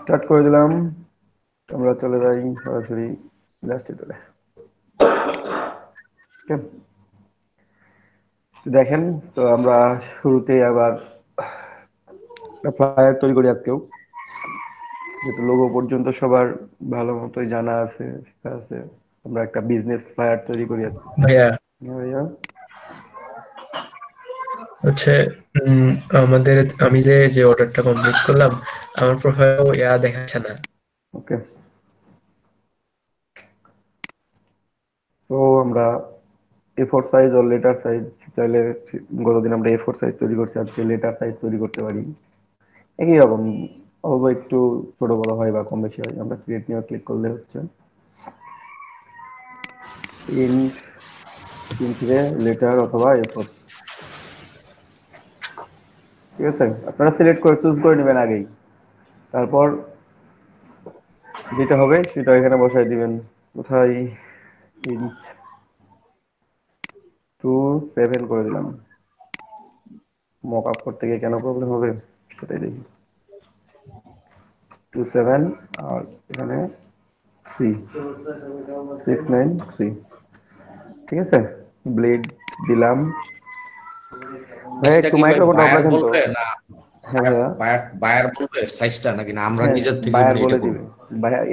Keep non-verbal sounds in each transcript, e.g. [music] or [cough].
Start করে দিলাম। আমরা চলে যাই সরাসরি ইলাস্ট্রেটরে দেখেন তো আমরা শুরুতেই আবার ফ্লায়ার তৈরি করি আজকেও। যেহেতু লোগো পর্যন্ত সবার ভালো মতোই জানা আছে আছে আমরা একটা বিজনেস ফ্লায়ার তৈরি করি আজকে। ভাইয়া। হ্যাঁ ভাইয়া। হচ্ছে আমাদের, আমি যে যে অর্ডারটা কমপ্লিট করলাম, আমার প্রোফাইল ইয়া দেখাচ্ছে না। ওকে তো আমরা এ ফোর সাইজ ও লেটার সাইজ চাইলে গতদিন আমরা এ ফোর সাইজ তৈরি করছি, আজকে লেটার সাইজ তৈরি করতে পারি। একই রকম, অল্প একটু ছোট বড় হয় বা কম বেশি হয়, আমরা ক্রিয়েট নিয়ে ক্লিক করলে হচ্ছে। প্রিন্ট প্রিন্ট লেটার অথবা এ ফোর ঠিক আছে? আপনারা সিলেক্ট করে চুজ করে নেবেন আগেই। তারপর যেটা হবে সেটা এখানে বসাই দিবেন। কোথায়? ইঞ্চ টু সেভেন করে দিলাম। মক আপ করতে গিয়ে কেন প্রবলেম হবে? সেটাই দেখি। টু সেভেন আর এখানে থ্রি সিক্স নাইন থ্রি ঠিক আছে? ব্লেড দিলাম। একটু মাইক্রোফোনটা অফ রাখেন তো। হ্যাঁ বায়ার বায়ার বলবে সাইজটা নাকি? না আমরা হ্যাঁ, নিজের থেকে বায়ার বলে এটা দিবে।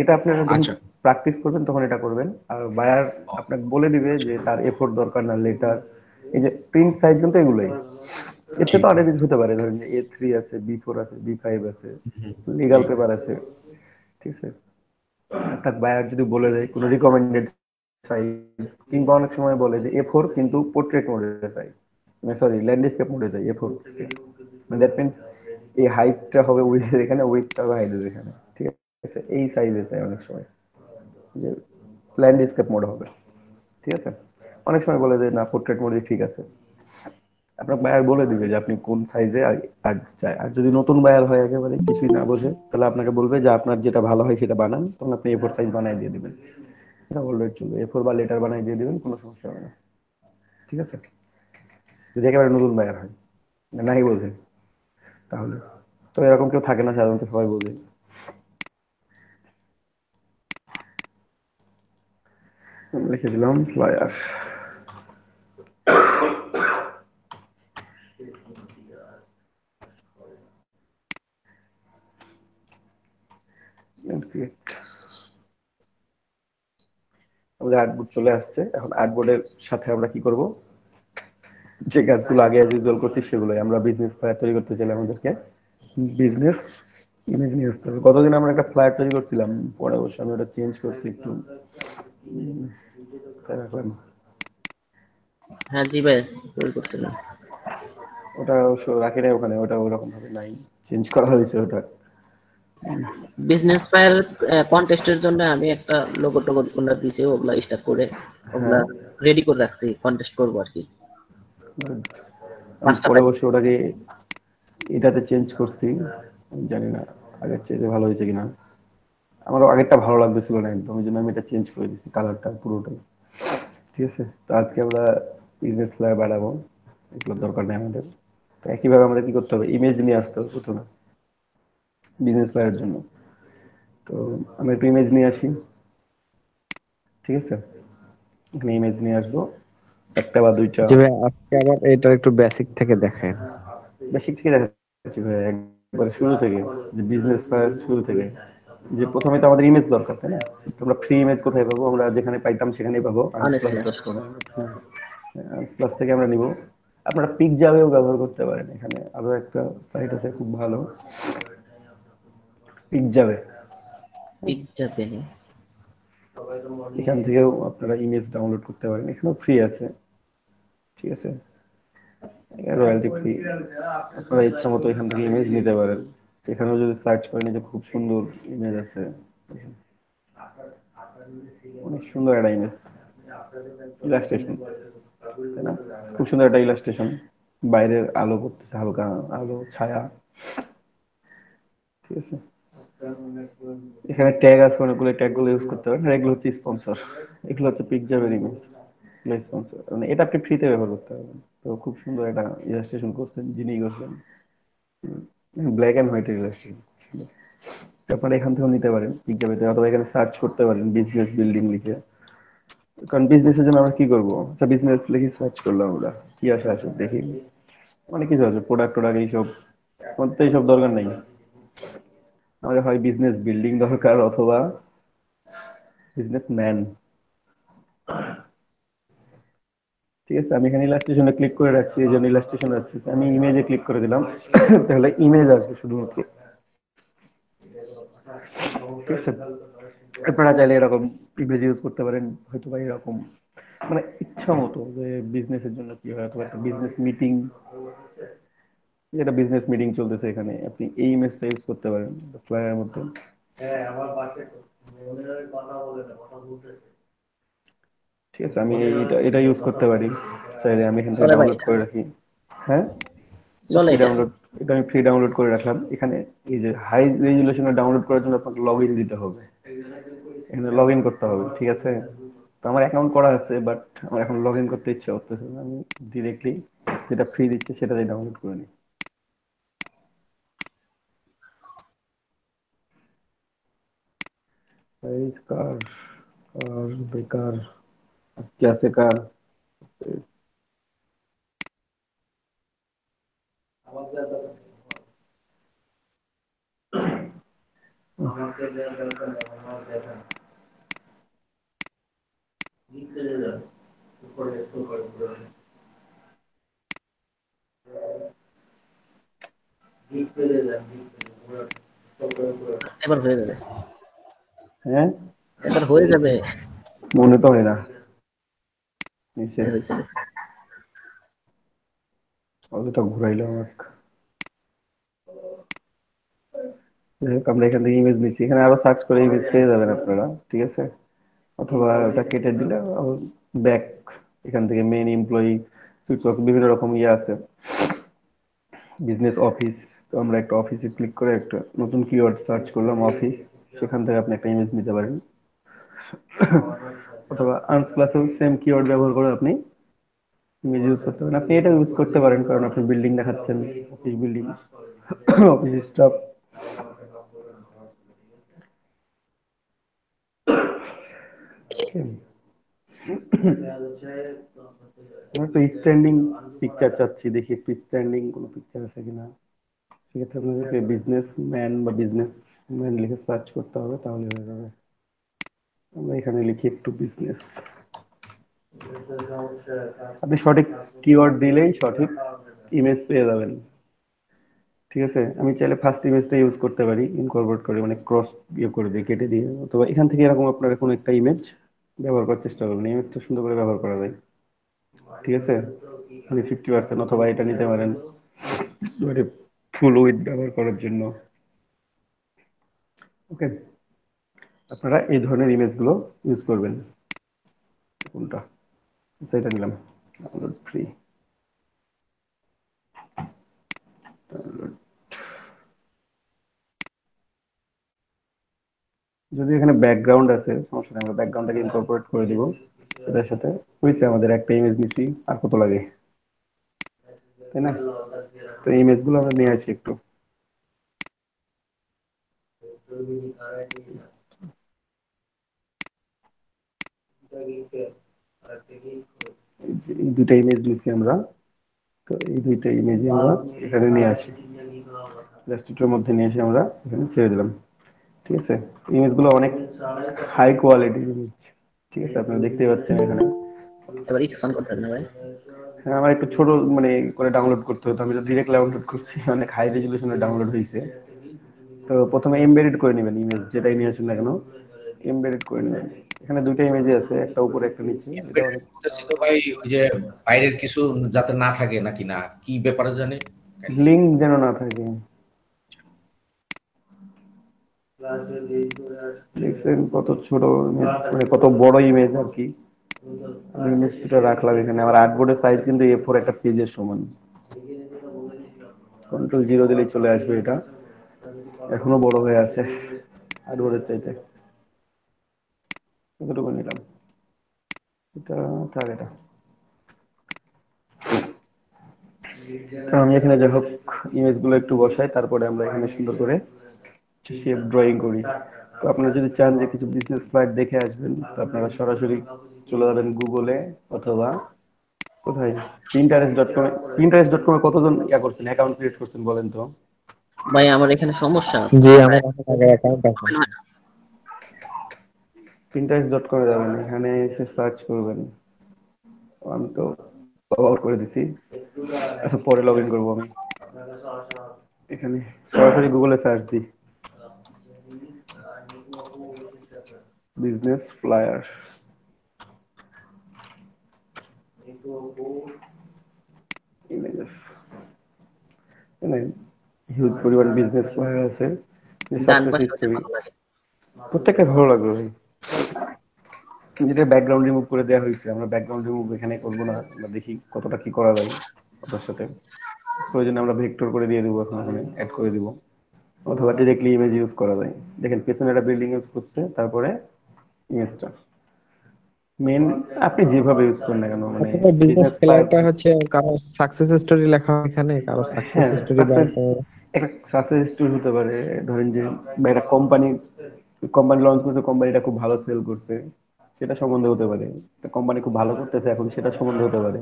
এটা আপনারা আচ্ছা। প্র্যাকটিস করবেন তখন এটা করবেন। আর বায়ার আপনাকে বলে দিবে যে তার এফোর্ট দরকার না লেটার এই যে প্রিন্ট সাইজ কিন্তু এগুলোই। চেয়ে তো অনেক কিছু হতে পারে। ধরেন এ থ্রি আছে বি ফোর আছে বি ফাইভ আছে লিগাল পেপার আছে। ঠিক আছে? একটা বায়ার যদি বলে দেয় কোনো রিকমেন্ডেড সাইজ কিংবা অনেক সময় বলে যে এ ফোর কিন্তু পোর্ট্রেট মোডে চাই সরি ল্যান্ডস্কেপ মোডে চাই এ ফোর দ্যাট মিনস এই হাইটটা হবে উইথের এখানে উইথটা হবে হাইটের এখানে, ঠিক আছে? এই সাইজে চাই অনেক সময়। যে ল্যান্ডস্কেপ মোড হবে, ঠিক আছে? অনেক সময় বলে যে, না পোর্ট্রেট মোডে ঠিক আছে। আপনার বায়ার বলে দিবে যে, আপনি কোন সাইজে আর চাই আর যদি নতুন বায়ার হয় একেবারে কিছুই না বোঝে, তাহলে আপনাকে বলবে যে, আপনার যেটা ভালো হয় সেটা বানান। তখন আপনি এ ফোর সাইজ বানাই দিয়ে দিবেন। এটা অলরেডি চলবে। এ ফোর বা লেটার বানাই দিয়ে দিবেন, কোনো সমস্যা হবে না। ঠিক আছে? যদি একেবারে নতুন বায়ার হয়। নাই বোঝে তাহলে। তো এরকম কেউ থাকে না সাধারণত, সবাই বোঝে লিখে দিলাম ফ্লায়ার আমাদের আর্টবোর্ড চলে আসছে। এখন আর্টবোর্ডের সাথে আমরা কি করব? যে কাজগুলো আগে অ্যাজ ইউজুয়াল করছি সেগুলোই। আমরা বিজনেস ফ্লায়ার তৈরি করতে চাইলে আমাদেরকে। বিজনেস ইমেজ নিয়ে আসতে হবে গতদিন আমরা একটা ফ্লায়ার তৈরি করছিলাম পরে অবশ্য আমি ওটা চেঞ্জ করছি একটু। রাখলাম হ্যাঁ জি ভাই তৈরি করছিলাম। ওটা অবশ্য রাখি নাই ওখানে ওটা ওরকম ভাবে নাই। চেঞ্জ করা হয়েছে ওটা। বিজনেস ফায়ার কন্টেস্টের জন্য আমি একটা লোগো টোগো দিয়েছি ওগুলা স্টার্ট করে ওগুলা রেডি করে রাখছি কন্টেস্ট করব আর কি। পরে অবশ্য ওটাকে এটাতে চেঞ্জ করছি। জানি না আগের চেয়ে ভালো হয়েছে কিনা। আমার আগেরটা ভালো লাগতেছিল না একদম, ওই জন্য আমি এটা চেঞ্জ করে দিচ্ছি কালারটা পুরোটাই। ঠিক আছে? তো আজকে আমরা বিজনেস ফ্লায়ার বাড়াবো, এগুলোর দরকার নেই আমাদের। তো একইভাবে আমাদের কি করতে হবে? ইমেজ নিয়ে আসতে হবে প্রথমে বিজনেস ফ্লায়ারের জন্য। তো আমি একটু ইমেজ নিয়ে আসি। ঠিক আছে? এখানে ইমেজ নিয়ে আসব। একটা বা দুইটা। জি ভাই আজকে আবার এটা একটু বেসিক থেকে দেখেন বেসিক থেকে দেখাচ্ছি ভাই একবারে শুরু থেকে যে বিজনেস ফায়ার শুরু থেকে। যে প্রথমে তো আমাদের ইমেজ দরকার তাই না? আমরা ফ্রি ইমেজ কোথায় পাবো? আমরা যেখানে পাইতাম সেখানেই পাবো। প্লাস থেকে আমরা নিব। আপনারা পিক যাবেও ব্যবহার করতে পারেন এখানে। আরও একটা সাইট আছে খুব ভালো। পিক যাবে যাবে এখান থেকেও আপনারা ইমেজ ডাউনলোড করতে পারেন। এখানেও ফ্রি আছে। ঠিক আছে? রয়্যালটি ফ্রি আপনারা ইচ্ছা মতো এখান থেকে ইমেজ নিতে পারেন। এখানেও যদি সার্চ করেন যে খুব সুন্দর ইমেজ আছে। অনেক সুন্দর একটা ইমেজ ইলাস্ট্রেশন তাই না? খুব সুন্দর একটা ইলাস্ট্রেশন বাইরের আলো করতেছে, হালকা আলো, ছায়া। ঠিক আছে? এখানে ট্যাগ আছে, অনেকগুলো ট্যাগগুলো ইউজ করতে পারেন। এগুলো হচ্ছে স্পন্সর এগুলো হচ্ছে পিকজাবের ইমেজ মানে এটা আপনি ফ্রিতে ব্যবহার করতে পারবেন। তো খুব সুন্দর একটা ইলাস্ট্রেশন করছেন যিনি করছেন। ব্ল্যাক এন্ড হোয়াইট ইলাস্ট্রেশন আপনারা এখান থেকেও নিতে পারেন পিকজাবেতে অথবা এখানে সার্চ করতে পারেন বিজনেস বিল্ডিং লিখে। কারণ বিজনেসের জন্য আমরা কি করব? আচ্ছা বিজনেস লিখে সার্চ করলাম আমরা। কি আসে আসে দেখি। অনেক কিছু আছে প্রোডাক্ট টোডাক্ট এইসব। তো এইসব দরকার নেই। আমাদের হয় বিজনেস বিল্ডিং দরকার, অথবা বিজনেস ম্যান ঠিক আছে, আমি এখানে ইলাস্ট্রেশনে ক্লিক করে রাখছি, এই জন্য ইলাস্ট্রেশন আসছে আমি ইমেজে ক্লিক করে দিলাম, [coughs] তাহলে ইমেজ আসবে শুধুমাত্র। আপনারা চাইলে এরকম ইমেজ ইউজ করতে পারেন, হয়তো বা এরকম মানে ইচ্ছা মতো যে বিজনেসের জন্য কি হয় অথবা একটা বিজনেস মিটিং যেটা বিজনেস মিটিং চলতেছে এখানে, আপনি এই ইমেজটা ইউজ করতে পারেন ফ্লায়ারের মধ্যে ঠিক আছে আমি এটা এটা ইউজ করতে পারি। চাইলে আমি এখান থেকে ডাউনলোড করে রাখি। হ্যাঁ? ডাউনলোড এটা। আমি ফ্রি ডাউনলোড করে রাখলাম। এখানে এই যে হাই রেজুলেশন ডাউনলোড করার জন্য আপনাকে লগ ইন দিতে হবে। এখানে লগ ইন করতে হবে ঠিক আছে? তো আমার অ্যাকাউন্ট করা আছে বাট আমার এখন লগ ইন করতে ইচ্ছে করতেছে না। আমি ডিরেক্টলি যেটা ফ্রি দিচ্ছে দিয়ে ডাউনলোড করে নিই। কার আর বেকার। classical এবার হয়ে যাবে। হ্যাঁ? এবার হয়ে যাবে। মনে তো হয় না। নিচে। হয়েছে অতটা ঘুরাইলো আমাকে যাই হোক, আমরা এখান থেকে ইমেজ নিচ্ছি। এখানে আরও সার্চ করে ইমেজ পেয়ে যাবেন আপনারা ঠিক আছে? অথবা ওটা কেটে দিলে ব্যাক এখান থেকে মেইন এমপ্লয়ি বিভিন্ন রকম ইয়ে আছে। বিজনেস অফিস তো আমরা একটা অফিসে ক্লিক করে একটা নতুন কিওয়ার্ড সার্চ করলাম অফিস সেখান থেকে আপনি একটা ইমেজ নিতে পারেন। অথবা আর্নস ক্লাসেও সেম কিওয়ার্ড ব্যবহার করে আপনি ইমেজ ইউজ করতে পারেন। আপনি এটা ইউজ করতে পারেন, কারণ আপনি বিল্ডিং দেখাচ্ছেন অফিস বিল্ডিং অফিস স্টাফ একটু স্ট্যান্ডিং পিকচার চাচ্ছি, দেখি একটু স্ট্যান্ডিং কোনো পিকচার আছে কিনা। সেক্ষেত্রে আপনাদেরকে বিজনেস ম্যান বা বিজনেস ম্যান লিখে সার্চ করতে হবে, তাহলে হয়ে যাবে। আমরা এখানে লিখি একটু বিজনেস আপনি সঠিক কিওয়ার্ড দিলেই সঠিক ইমেজ পেয়ে যাবেন। ঠিক আছে? আমি চাইলে ফার্স্ট ইমেজটা ইউজ করতে পারি ইনকর্পোরেট করে মানে ক্রস ইয়ে করে দিয়ে, কেটে দিয়ে। অথবা এখান থেকে এরকম আপনারা কোনো একটা ইমেজ ব্যবহার করার চেষ্টা করবেন। ইমেজটা সুন্দর করে ব্যবহার করা যায়। ঠিক আছে? মানে ফিফটি পার্সেন্ট অথবা এটা নিতে পারেন। মানে ফুল উইথ ব্যবহার করার জন্য। ওকে আপনারা এই ধরনের ইমেজগুলো ইউজ করবেন। কোনটা? সেটা নিলাম। ডাউনলোড ফ্রি যদি এখানে ব্যাকগ্রাউন্ড আছে, সমস্যা নেই, আমরা ব্যাকগ্রাউন্ডটাকে ইনকর্পোরেট করে দিব। এটার সাথে হয়েছে আমাদের একটা ইমেজ নিচ্ছি আর কত লাগে? তাই না? তো ইমেজগুলো আমরা নিয়ে আসি একটু। এই দুইটা ইমেজ নিচ্ছি আমরা। তো এই দুইটা ইমেজ আমরা এখানে নিয়ে আসি। ইলাস্ট্রেটরের মধ্যে নিয়ে এসে আমরা এখানে ছেড়ে দিলাম। ঠিক আছে? ইমেজগুলো অনেক হাই কোয়ালিটির ইমেজ ঠিক আছে? আপনারা দেখতেই পাচ্ছেন এখানে। এবার ইক্স অন করতে হবে না ভাই? হ্যাঁ আমার একটু ছোট মানে করে ডাউনলোড করতে হতো। আমি তো ডিরেক্ট ডাউনলোড করছি। অনেক হাই রেজুলেশনে ডাউনলোড হয়েছে। তো প্রথমে এমবেডেড করে নেবেন ইমেজ যেটাই নিয়ে আসেন না কেন এমবেডেড করে নেবেন। এখানে দুইটা ইমেজই আছে একটা উপরে একটা নিচে। তো ভাই ওই যে বাইরের কিছু যাতে না থাকে নাকি না? কি ব্যাপারে জানি? লিঙ্ক যেন না থাকে। দেখছেন কত ছোট মানে কত বড় ইমেজ আর কি। আমি ইমেজটা রাখলাম এখানে। আমার আর্টবোর্ডের সাইজ কিন্তু এ ফোর একটা পেজের সমান। কন্ট্রোল জিরো দিলেই চলে আসবে এটা। এখনও বড় হয়ে আছে আর্টবোর্ডের চাইতে। কতটুকু নিলাম। এটা থাক এটা। তো আমি এখানে যাই হোক ইমেজগুলো একটু বসাই তারপরে আমরা এখানে সুন্দর করে শেপ ড্রয়িং করি। তো আপনারা যদি চান যে কিছু বিজনেস ফ্লাইট দেখে আসবেন তো আপনারা সরাসরি চলে যাবেন গুগলে অথবা কোথায়? Pinterest dot com Pinterest dot কমে কতজন ইয়া করছেন? অ্যাকাউন্ট ক্রিয়েট করছেন বলেন তো। ভাই আমার এখানে সমস্যা। জি আমার এখন অ্যাকাউন্ট আছে। প্রিন্টারেস্ট ডট কমে যাবেন এখানে এসে সার্চ করবেন। আমি তো লগ আউট করে দিছি আচ্ছা, পরে লগ ইন করব আমি। এখানে সরাসরি গুগলে সার্চ দিই। বিজনেস ফ্লায়ার হিউজ পরিমাণ বিজনেস ফ্লায়ার আছে। প্রত্যেকটা ভালো লাগল ভাই। যেটা ব্যাকগ্রাউন্ড রিমুভ করে দেওয়া হয়েছে। আমরা ব্যাকগ্রাউন্ড রিমুভ এখানে করব না। আমরা দেখি কতটা কি করা যায় ওটার সাথে। প্রয়োজনে আমরা ভেক্টর করে দিয়ে দেবো এখন ওখানে অ্যাড করে দিব। অথবা ডিরেক্টলি ইমেজ ইউজ করা যায়। দেখেন পেছনে একটা বিল্ডিং ইউজ করছে তারপরে ইমেজটা মেন আপনি যেভাবে ইউজ করেন না কেন মানে বিজনেস ফ্লায়ারটা হচ্ছে কারও সাকসেস স্টোরি লেখা এখানে কারও সাকসেস স্টোরি সাকসেস স্টোরি হতে পারে। ধরেন যে একটা কোম্পানি কোম্পানি লঞ্চ করছে কোম্পানিটা খুব ভালো সেল করছে সেটা সম্বন্ধে হতে পারে। কোম্পানি খুব ভালো করতেছে এখন সেটা সম্বন্ধে হতে পারে।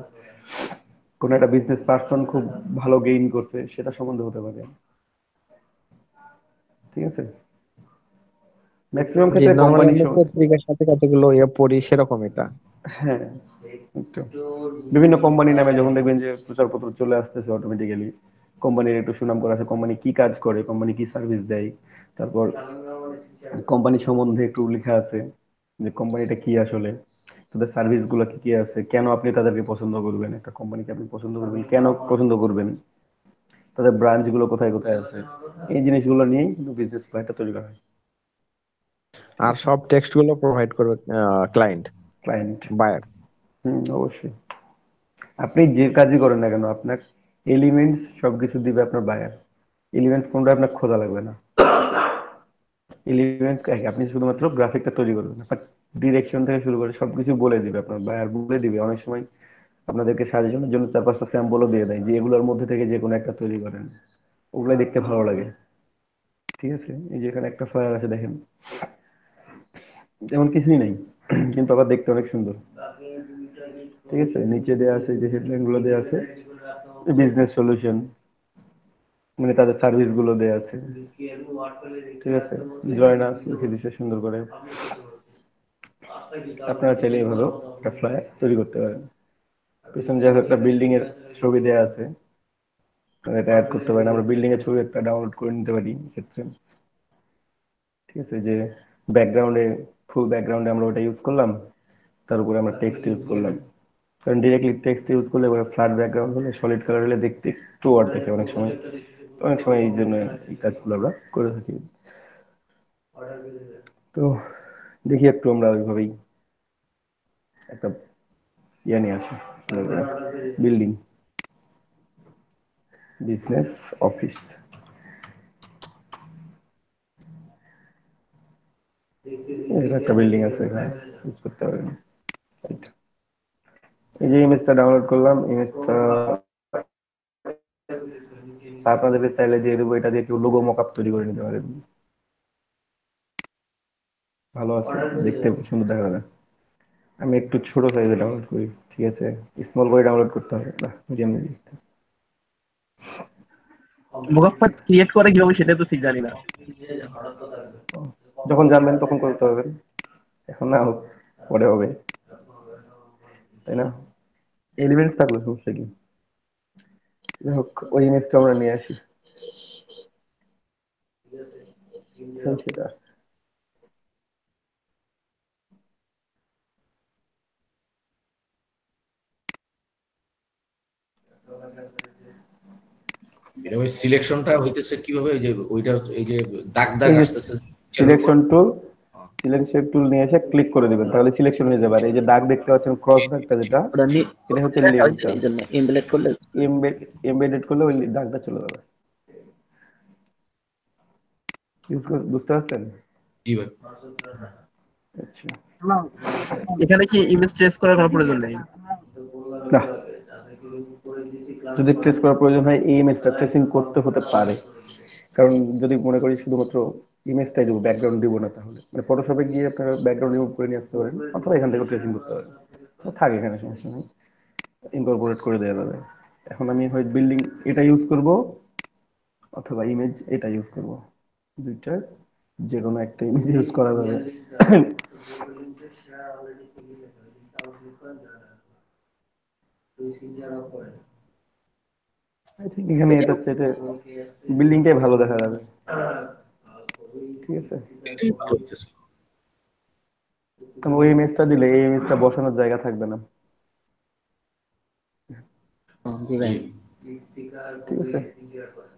কোন একটা বিজনেস পার্সন খুব ভালো গেইন করছে সেটা সম্বন্ধে হতে পারে। ঠিক আছে? ম্যাক্সিমাম ক্ষেত্রে কোম্পানি পত্রিকার সাথে কতগুলো ইয়ে পড়ি সেরকম এটা। হ্যাঁ বিভিন্ন কোম্পানি নামে যখন দেখবেন যে প্রচারপত্র চলে আসতেছে অটোমেটিক্যালি কোম্পানির একটু সুনাম করা আছে কোম্পানি কি কাজ করে কোম্পানি কি সার্ভিস দেয় তারপর কোম্পানি সম্বন্ধে একটু লেখা আছে যে কোম্পানিটা কি আসলে তাদের সার্ভিসগুলো কি কি আছে কেন আপনি তাদেরকে পছন্দ করবেন? একটা কোম্পানিকে আপনি পছন্দ করবেন কেন পছন্দ করবেন? তাদের ব্রাঞ্চগুলো কোথায় কোথায় আছে? এই জিনিসগুলো নিয়েই কিন্তু বিজনেস প্ল্যানটা তৈরি করা হয়। আর সব টেক্সটগুলো প্রোভাইড করবে ক্লায়েন্ট ক্লায়েন্ট বায়ার হুম অবশ্যই। আপনি যে কাজই করেন না কেন আপনার এলিমেন্টস সবকিছু দিবে আপনার বায়ার এলিমেন্টস কোনটা আপনার খোঁজা লাগবে না। এলিমেন্টস আপনি শুধুমাত্র গ্রাফিকটা তৈরি করবেন বাট ডিরেকশন থেকে শুরু করে সবকিছু বলে দিবে আপনার বায়ার বলে দিবে। অনেক সময় আপনাদেরকে সাজেশনের জন্য চার পাঁচটা স্যাম্পলও দিয়ে দেয় যে এগুলোর মধ্যে থেকে যে কোনো একটা তৈরি করেন। ওগুলো দেখতে ভালো লাগে। ঠিক আছে? এই যে এখানে একটা ফ্লায়ার আছে, দেখেন। এমন কিছুই নেই, কিন্তু আবার দেখতে অনেক সুন্দর। ঠিক আছে? নিচে দেওয়া আছে, যে হেডলাইনগুলো দেওয়া আছে। বিজনেস সলিউশন মানে তাদের সার্ভিসগুলো দেওয়া আছে। ঠিক আছে? জয়না লিখে দিচ্ছে সুন্দর করে। আপনারা চাইলে এভাবে একটা ফ্লায়ার তৈরি করতে পারেন। পিছনে যে একটা বিল্ডিং এর ছবি দেয়া আছে আপনারা এটা অ্যাড করতে পারেন। আমরা বিল্ডিং এর ছবি একটা ডাউনলোড করে নিতে পারি ক্ষেত্রে। ঠিক আছে যে ব্যাকগ্রাউন্ডে ফুল ব্যাকগ্রাউন্ডে আমরা ওটা ইউজ করলাম। তার উপরে আমরা টেক্সট ইউজ করলাম। কারণ ডিরেক্টলি টেক্সট ইউজ করলে ফ্ল্যাট ব্যাকগ্রাউন্ড হলে সলিড কালার হলে দেখতে একটু ওয়ার্ড দেখে অনেক সময়। অনেক সময় এই জন্য এই কাজগুলো আমরা করে থাকি। তো দেখি একটু আমরা ওইভাবেই একটা ইয়ে নিয়ে আসি। বিল্ডিং বিজনেস অফিস একটা বিল্ডিং আছে এখানে করতে পারেন এই যে ইমেজটা ডাউনলোড করলাম ইমেজটা আপনাদেরকে চাইলে দিয়ে দেবো এটা দিয়ে কেউ লোগো মকআপ তৈরি করে নিতে পারেন। ভালো আছে দেখতে সুন্দর দেখা যাবে আমি একটু ছোট সাইজে ডাউনলোড করি ঠিক আছে? স্মল করে ডাউনলোড করতে হবে। না মিডিয়াম মোকাফাত ক্রিয়েট করে কীভাবে সেটা তো ঠিক জানি না। যখন জানবেন তখন করতে হবে। এখন না হোক পরে হবে। তাই না? এলিমেন্টস থাকলে সমস্যা কি? হোক ওই ইমেজটা আমরা নিয়ে আসি। সেটা এটা ওই সিলেকশনটা হইতেছে কীভাবে? এই যে ওইটা এই যে দাগ দাগ আসতেছে সিলেকশন টুল সিলেকশন টুল নিয়ে এসে ক্লিক করে দিবেন। তাহলে সিলেকশন হয়ে যাবে। আর এই যে দাগ দেখতে পাচ্ছেন ক্রস দাগটা যেটা ওটা নি- এটা হচ্ছে জন্য এমবেলেট করলে এমবেডেড করলে ওই দাগটা চলে যাবে। ইউজ বুঝতে পারছেন? জি ভাই। আচ্ছা। এখানে কি ইমেজ ট্রেস করার কোনো প্রয়োজন নেই? না। যদি ট্রেস করার প্রয়োজন হয় এই ইমেজটা ট্রেসিং করতে হতে পারে। কারণ যদি মনে করি শুধুমাত্র ইমেজটাই দেবো ব্যাকগ্রাউন্ড দিব না তাহলে। মানে ফটোশপে গিয়ে আপনারা ব্যাকগ্রাউন্ড রিমুভ করে নিয়ে আসতে পারেন, অথবা এখান থেকে ট্রেসিং করতে পারেন। থাকে এখানে, সমস্যা নেই। ইনকর্পোরেট করে দেওয়া যাবে। এখন আমি হয় বিল্ডিং এটা ইউজ করব, অথবা ইমেজ এটা ইউজ করব। দুইটার যে কোনো একটা ইমেজ ইউজ করা যাবে। আই থিঙ্ক এখানে এটা চাইতে বিল্ডিংটাই ভালো দেখা যাবে। ঠিক আছে? এটাই ভালো ওই ইমেজটা দিলে এই ইমেজটা বসানোর জায়গা থাকবে না। ঠিক আছে?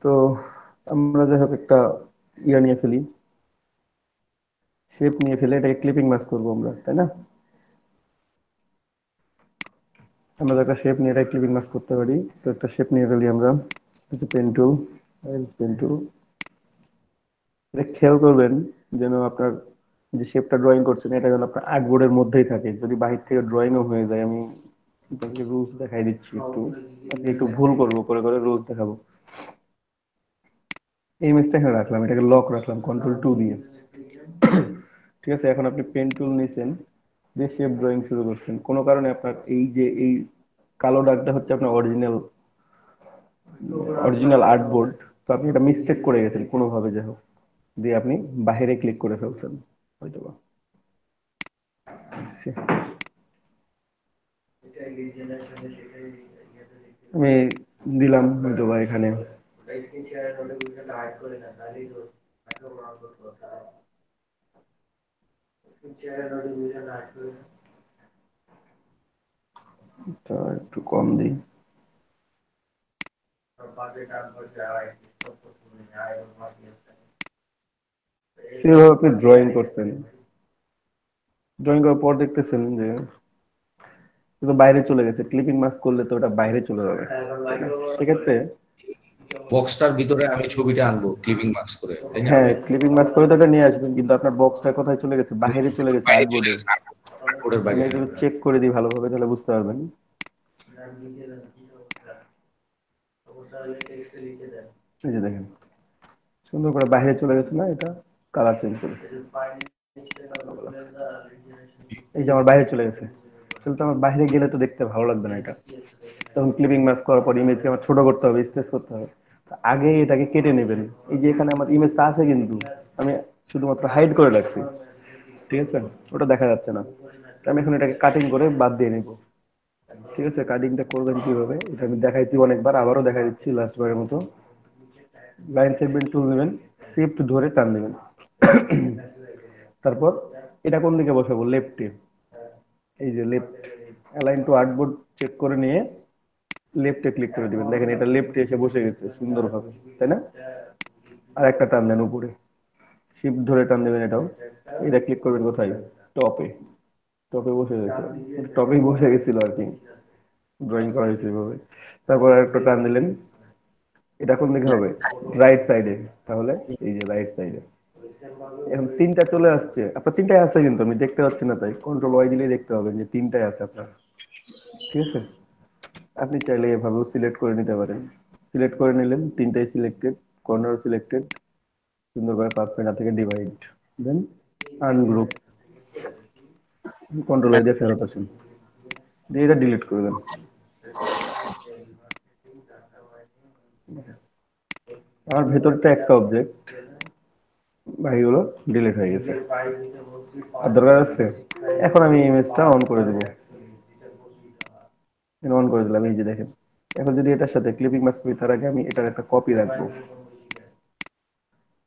তো আমরা যাই হোক একটা ইয়া নিয়ে ফেলি। শেপ নিয়ে ফেলে এটাকে ক্লিপিং মাস করব আমরা তাই না? আমরা একটা শেপ নিয়ে এটা ক্লিপিং মাস করতে পারি তো একটা শেপ নিয়ে ফেলি আমরা। হচ্ছে পেন টুল পেন টুল এটা খেয়াল করবেন যেন আপনার যে শেপটা ড্রয়িং করছেন, এটা যেন আপনার আর্টবোর্ডের মধ্যেই থাকে। যদি বাহির থেকে ড্রয়িংও হয়ে যায়, আমি আপনাকে রুলস দেখাই দিচ্ছি একটু। একটু ভুল করব করে করে রুলস দেখাবো। এই ইমেজটা এখানে রাখলাম, এটাকে লক রাখলাম কন্ট্রোল টু দিয়ে। ঠিক আছে, এখন আপনি পেন টুল নিছেন, দিয়ে শেপ ড্রয়িং শুরু করছেন। কোনো কারণে আপনার এই যে, এই কালো দাগটা হচ্ছে আপনার অরিজিনাল অরিজিনাল আর্টবোর্ড তো আপনি এটা মিস্টেক করে গেছেন কোনোভাবে, যাই হোক। দিয়ে আপনি বাইরে ক্লিক করে ফেলছেন হয়তো বা আমি দিলাম হয়তো বা এখানে। তা একটু কম দিই। সেভাবে আপনি ড্রয়িং করতেন। ড্রয়িং করার পর দেখতেছেন যে তো বাইরে চলে গেছে ক্লিপিং মাস্ক করলে তো ওটা বাইরে চলে যাবে। সেক্ষেত্রে বক্সটার ভিতরে আমি ছবিটা আনব ক্লিপিং মার্কস করে হ্যাঁ ক্লিপিং মাস্ক করে তো নিয়ে আসবেন কিন্তু আপনার বক্সটা কোথায় চলে গেছে? বাইরে চলে গেছে আর্টবোর্ডের বাইরে। চেক করে দিই ভালোভাবে তাহলে বুঝতে পারবেন। এই যে দেখেন সুন্দর করে বাইরে চলে গেছে না এটা? কালার চেঞ্জ করে। এই যে আমার বাইরে চলে গেছে। তাহলে তো আমার বাইরে গেলে তো দেখতে ভালো লাগবে না এটা। তখন ক্লিপিং মাস্ক করার পর ইমেজকে আমার ছোট করতে হবে স্ট্রেস করতে হবে। আগে এটাকে কেটে নেবেন। এই যে এখানে আমার ইমেজটা আছে কিন্তু, আমি শুধুমাত্র হাইড করে রাখছি। ঠিক আছে? ওটা দেখা যাচ্ছে না। আমি এখন এটাকে কাটিং করে বাদ দিয়ে নিব। ঠিক আছে? কাটিংটা করবেন কীভাবে? এটা আমি দেখাইছি অনেকবার, আবারও দেখা দিচ্ছি লাস্ট বারের মতো। লাইন সেগমেন্ট টুল নেবেন শিফট ধরে টান দেবেন। তারপর এটা কোন দিকে বসাবো লেফটে এই যে left align to artboard check করে নিয়ে লেফটে ক্লিক করে দিবেন। দেখেন এটা লেফটে এসে বসে গেছে সুন্দরভাবে, তাই না? আর একটা টান দেন উপরে। শিফট ধরে টান দেবেন এটাও। এটা ক্লিক করবেন কোথায়? টপে টপে বসে গেছে। টপেই বসে গেছিল আর কি। ড্রয়িং করা হয়েছে এভাবে তারপর একটা টান দিলেন। এটা কোন দিকে হবে? রাইট সাইডে তাহলে এই যে রাইট সাইডে এখন তিনটা চলে আসছে। আপনার তিনটাই আছে কিন্তু, আমি দেখতে পাচ্ছি না তাই। কন্ট্রোল ওয়াই দিলেই দেখতে পাবেন যে তিনটাই আছে আপনার। ঠিক আছে? আপনি চাইলে এভাবেও সিলেক্ট করে নিতে পারেন। সিলেক্ট করে নিলেন, তিনটাই সিলেক্টেড কর্নার সিলেক্টেড সুন্দরভাবে মিনিট থেকে ডিভাইড দেন আনগ্রুপ কন্ট্রোল ওয়াই দিয়ে ফেরত আসেন। দিয়ে এটা ডিলিট করে দেন। আমার ভেতরটা একটা অবজেক্ট বাকিগুলো ডিলিট হয়ে গেছে। আর দরকার আছে? এখন আমি ইমেজটা অন করে দেবো। অন করে দিলাম, এই যে দেখেন। এখন যদি এটার সাথে ক্লিপিং মাস্ক করি তার আগে আমি এটার একটা কপি রাখব।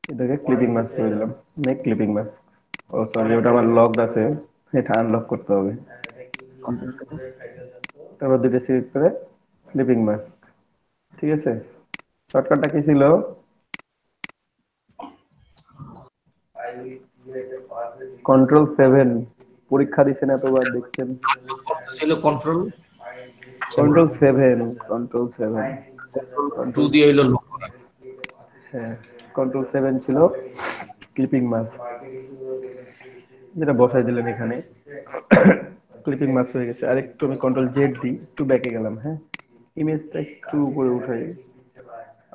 এটাকে ক্লিপিং মাস্ক করে দিলাম। মেক ক্লিপিং মাস্ক ও সরি ওটা আমার লকড আছে। এটা আনলক করতে হবে। তারপর দুটো সিলেক্ট করে ক্লিপিং মাস্ক ঠিক আছে? শর্টকাটটা কি ছিল? কন্ট্রোল সেভেন পরীক্ষা দিচ্ছেন এতবার দেখছেন? ছিল control control seven control seven two দিয়ে হইল হ্যাঁ কন্ট্রোল সেভেন ছিল ক্লিপিং মাস যেটা বসাই দিলেন এখানে। ক্লিপিং মাস হয়ে গেছে। আর একটু আমি কন্ট্রোল জেড দিই একটু ব্যাকে গেলাম হ্যাঁ? ইমেজটা একটু উপরে উঠাই।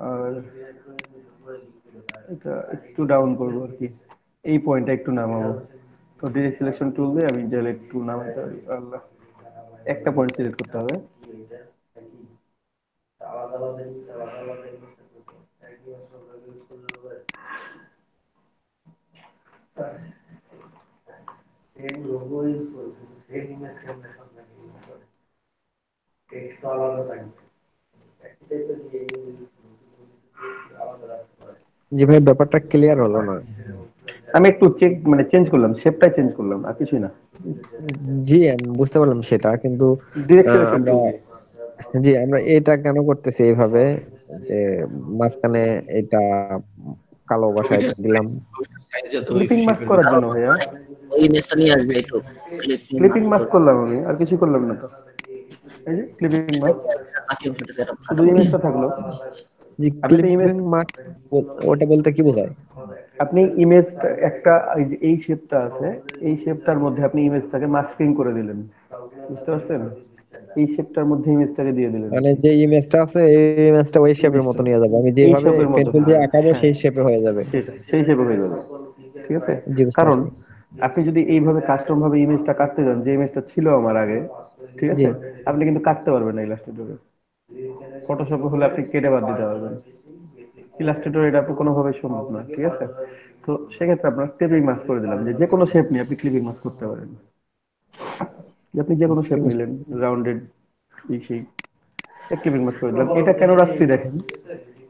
আর এটা একটু ডাউন করব আর কি। এই পয়েন্টটা একটু নামাবো। তো ডিরেক্ট সিলেকশন টুল দিয়ে আমি জেলে একটু নামাইতে পারি, আল্লাহ। একটা পয়েন্ট সিলেক্ট করতে হবে। জি ভাই, ব্যাপারটা ক্লিয়ার হলো না। আমি একটু চেক মানে চেঞ্জ করলাম শেপটাই চেঞ্জ করলাম আর কিছুই না। জি আমি বুঝতে পারলাম সেটা কিন্তু জি আমরা এটা কেন করতেছি এইভাবে? যে মাঝখানে এটা কালো বাসায় দিলাম। ক্লিপিং মাস্ক করার জন্য ভাইয়া। ওই ইমেজটা নিয়ে আসবে একটু ক্লিপিং মাস্ক করলাম আমি আর কিছু করলাম না তো। এই যে ক্লিপিং মাস্ক শুধু ইমেজটা থাকল। জি ক্লিপিং মার্ক ওটা বলতে কি বোঝায়? আপনি ইমেজটা একটা এই যে এই শেপটা আছে এই শেপটার মধ্যে আপনি ইমেজটাকে মাস্কিং করে দিলেন। বুঝতে পারছেন? এই শেপটার মধ্যে ইমেজটাকে দিয়ে দিলেন। মানে যে ইমেজটা আছে এই ইমেজটা ওই শেপের মতো নিয়ে যাবে। আমি যেভাবে পেন্সিল দিয়ে হ্যাঁ, আঁকাবো। সেই শেপে হয়ে যাবে। সেটা সেই শেপে হয়ে যাবে। ঠিক আছে? কারণ আপনি যদি এইভাবে কাস্টম ভাবে ইমেজটা কাটতে যান যে ইমেজটা ছিল আমার আগে ঠিক আছে? আপনি কিন্তু কাটতে পারবেন না ইলাস্ট্রেটরে ফটোশপে হলে আপনি কেটে বাদ দিতে পারবেন। ইলাস্ট্রেটর এটা কোনোভাবে সম্ভব না ঠিক আছে? তো সেক্ষেত্রে আপনার ক্লিপিং মাস্ক করে দিলাম, যে যে কোনো শেপ নিয়ে আপনি ক্লিপিং মাস্ক করতে পারেন। আপনি যে কোনো শেপ নিলেন রাউন্ডেড এই সেই ক্লিপিং মাস্ক করে দিলাম। এটা কেন রাখছি দেখেন?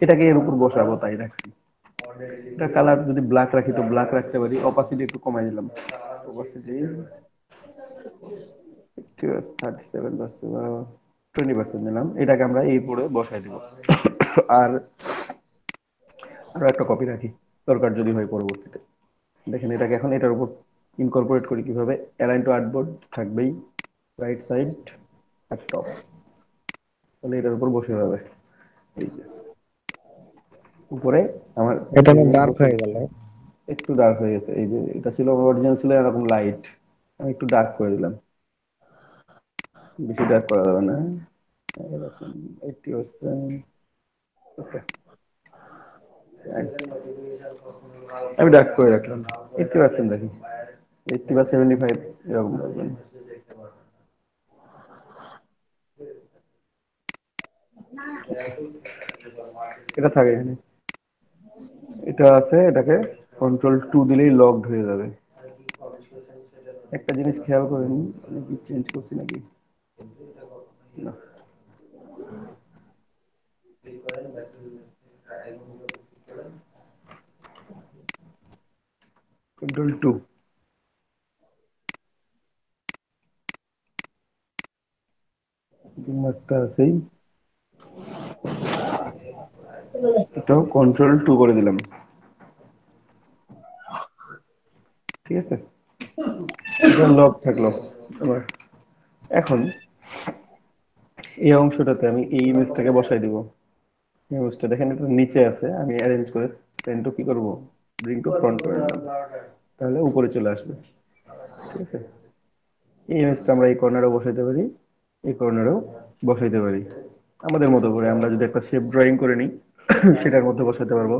এটাকে এর উপর বসাবো, তাই রাখছি। এটা কালার যদি ব্ল্যাক রাখি, তো ব্ল্যাক রাখতে পারি অপাসিটি একটু কমাই দিলাম। Opacity thirty seven twenty percent নিলাম। এটাকে আমরা এই পরে বসাই দিব। আর আরও একটা কপি রাখি দরকার যদি হয় পরবর্তীতে। দেখেন এটাকে এখন এটার উপর ইনকর্পোরেট করি কীভাবে। অ্যালাইন টু আর্টবোর্ড থাকবেই রাইট সাইড আর টপ তাহলে এটার উপর বসে যাবে এই যে। উপরে আমার এটা ডার্ক হয়ে গেল। একটু ডার্ক হয়ে গেছে। এই যে এটা ছিল অরিজিনাল ছিল এরকম লাইট আমি একটু ডার্ক করে দিলাম। বেশি ডার্ক করা যাবে না। এরকম এইটটি ওকে আমি ডাক করে রাখলাম। এইটটি পার্সেন্ট রাখি এইটটি বা সেভেন্টি ফাইভ এরকম রাখবেন এটা থাকে এখানে। এটা আছে, এটাকে কন্ট্রোল টু দিলেই লকড হয়ে যাবে। একটা জিনিস খেয়াল করেন, আমি কি চেঞ্জ করছি নাকি? না। আছেই এটাও কন্ট্রোল টু করে দিলাম। ঠিক আছে? লক থাকল। আমার এখন এই অংশটাতে আমি এই ইমেজটাকে বসাই দিব। ইমেজটা দেখেন, এটা নিচে আছে। আমি অ্যারেঞ্জ করে স্ট্যান্ড টু কি করব? ব্রিং টু ফ্রন্ট করে তাহলে উপরে চলে আসবে। ঠিক আছে? এই ইমেজটা আমরা এই কর্নারেও বসাইতে পারি এই কর্নারেও বসাইতে পারি। আমাদের মতো করে আমরা যদি একটা শেপ ড্রয়িং করে নিই [coughs] সেটার মধ্যে বসাতে পারব।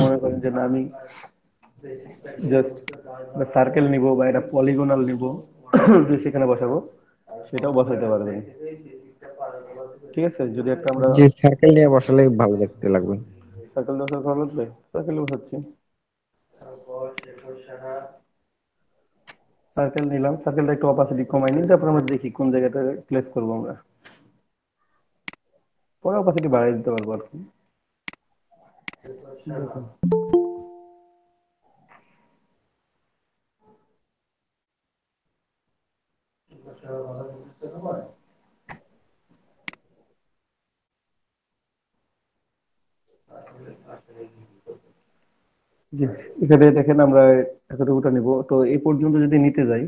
মনে করেন যে না আমি জাস্ট সার্কেল নিব বা এটা পলিগোনাল নিব যে সেখানে বসাবো সেটাও বসাইতে পারবেন। ঠিক আছে? যদি একটা আমরা যে সার্কেল নিয়ে বসালে ভালো দেখতে লাগবে। সার্কেল বসাতে ভালো লাগবে? সার্কেল বসাচ্ছি। সার্কেল নিলাম সার্কেলটা একটু অপাসিটি কমাই নিই তারপর আমরা দেখি কোন জায়গাটা প্লেস করব আমরা পরে অপাসিটি বাড়াই দিতে পারব আর কি। জি, এখানে দেখেন আমরা এতটুকুটা নিব। তো এই পর্যন্ত যদি নিতে যাই,